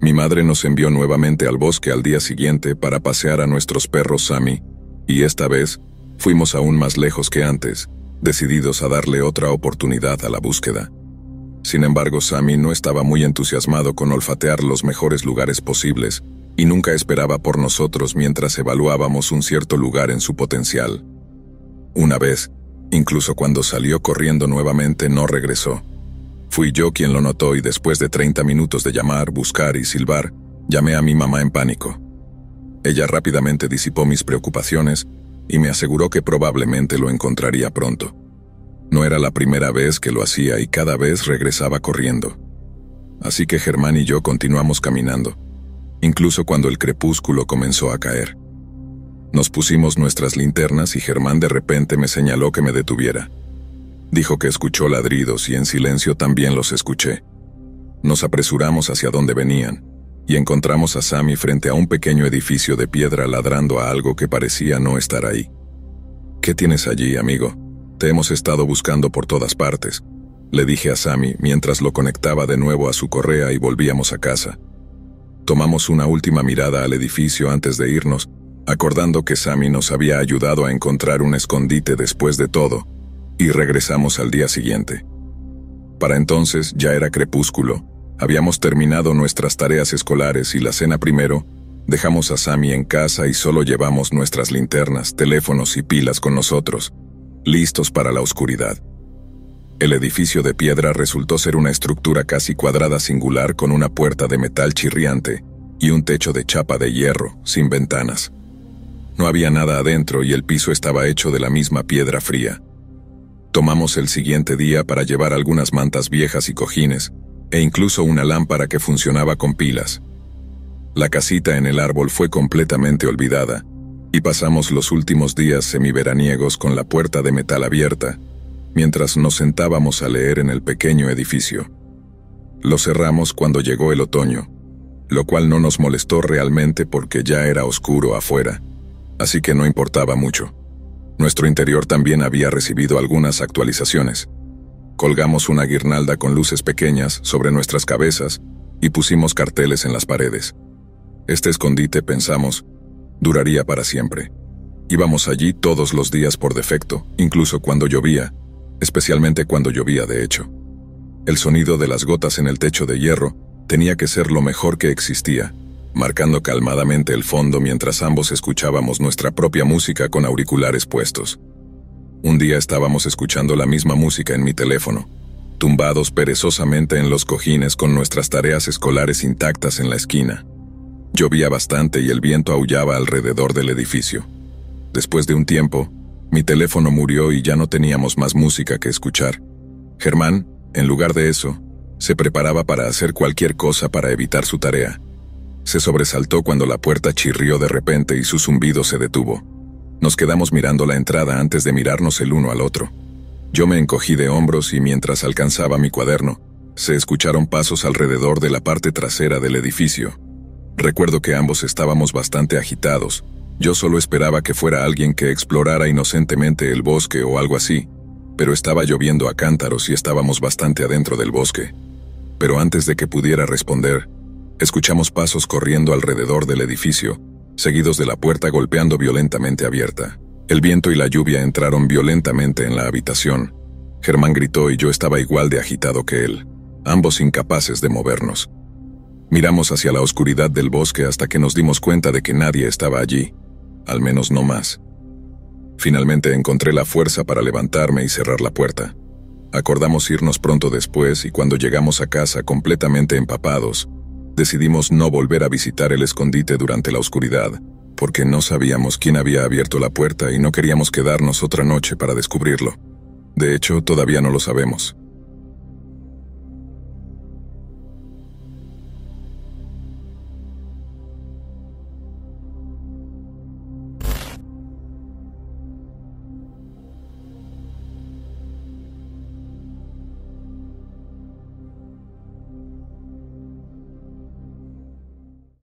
Speaker 1: Mi madre nos envió nuevamente al bosque al día siguiente para pasear a nuestros perros Sammy, y esta vez fuimos aún más lejos que antes, decididos a darle otra oportunidad a la búsqueda. Sin embargo, Sammy no estaba muy entusiasmado con olfatear los mejores lugares posibles y nunca esperaba por nosotros mientras evaluábamos un cierto lugar en su potencial. Una vez, incluso cuando salió corriendo nuevamente, no regresó. Fui yo quien lo notó y después de 30 minutos de llamar, buscar y silbar, llamé a mi mamá en pánico. Ella rápidamente disipó mis preocupaciones y me aseguró que probablemente lo encontraría pronto. No era la primera vez que lo hacía y cada vez regresaba corriendo. Así que Germán y yo continuamos caminando, incluso cuando el crepúsculo comenzó a caer. Nos pusimos nuestras linternas y Germán de repente me señaló que me detuviera. Dijo que escuchó ladridos y en silencio también los escuché. Nos apresuramos hacia donde venían y encontramos a Sammy frente a un pequeño edificio de piedra ladrando a algo que parecía no estar ahí. ¿Qué tienes allí, amigo? Te hemos estado buscando por todas partes, le dije a Sammy mientras lo conectaba de nuevo a su correa y volvíamos a casa. Tomamos una última mirada al edificio antes de irnos, acordando que Sammy nos había ayudado a encontrar un escondite después de todo, y regresamos al día siguiente. Para entonces ya era crepúsculo, habíamos terminado nuestras tareas escolares y la cena primero, dejamos a Sammy en casa y solo llevamos nuestras linternas, teléfonos y pilas con nosotros listos para la oscuridad. El edificio de piedra resultó ser una estructura casi cuadrada singular con una puerta de metal chirriante y un techo de chapa de hierro, sin ventanas. No había nada adentro y el piso estaba hecho de la misma piedra fría. Tomamos el siguiente día para llevar algunas mantas viejas y cojines, e incluso una lámpara que funcionaba con pilas. La casita en el árbol fue completamente olvidada, y pasamos los últimos días semiveraniegos con la puerta de metal abierta, mientras nos sentábamos a leer en el pequeño edificio. Lo cerramos cuando llegó el otoño, lo cual no nos molestó realmente porque ya era oscuro afuera, así que no importaba mucho. Nuestro interior también había recibido algunas actualizaciones. Colgamos una guirnalda con luces pequeñas sobre nuestras cabezas y pusimos carteles en las paredes. Este escondite, pensamos, duraría para siempre. Íbamos allí todos los días por defecto, incluso cuando llovía, especialmente cuando llovía de hecho. El sonido de las gotas en el techo de hierro tenía que ser lo mejor que existía, marcando calmadamente el fondo mientras ambos escuchábamos nuestra propia música con auriculares puestos. Un día estábamos escuchando la misma música en mi teléfono, tumbados perezosamente en los cojines con nuestras tareas escolares intactas en la esquina. Llovía bastante y el viento aullaba alrededor del edificio. Después de un tiempo, mi teléfono murió y ya no teníamos más música que escuchar. Germán, en lugar de eso, se preparaba para hacer cualquier cosa para evitar su tarea. Se sobresaltó cuando la puerta chirrió de repente y su zumbido se detuvo. Nos quedamos mirando la entrada antes de mirarnos el uno al otro. Yo me encogí de hombros y mientras alcanzaba mi cuaderno, se escucharon pasos alrededor de la parte trasera del edificio. Recuerdo que ambos estábamos bastante agitados. Yo solo esperaba que fuera alguien que explorara inocentemente el bosque o algo así, pero estaba lloviendo a cántaros y estábamos bastante adentro del bosque. Pero antes de que pudiera responder, escuchamos pasos corriendo alrededor del edificio, seguidos de la puerta golpeando violentamente abierta. El viento y la lluvia entraron violentamente en la habitación. Germán gritó y yo estaba igual de agitado que él, ambos incapaces de movernos. Miramos hacia la oscuridad del bosque hasta que nos dimos cuenta de que nadie estaba allí, al menos no más. Finalmente encontré la fuerza para levantarme y cerrar la puerta. Acordamos irnos pronto después y cuando llegamos a casa completamente empapados, decidimos no volver a visitar el escondite durante la oscuridad, porque no sabíamos quién había abierto la puerta y no queríamos quedarnos otra noche para descubrirlo. De hecho, todavía no lo sabemos.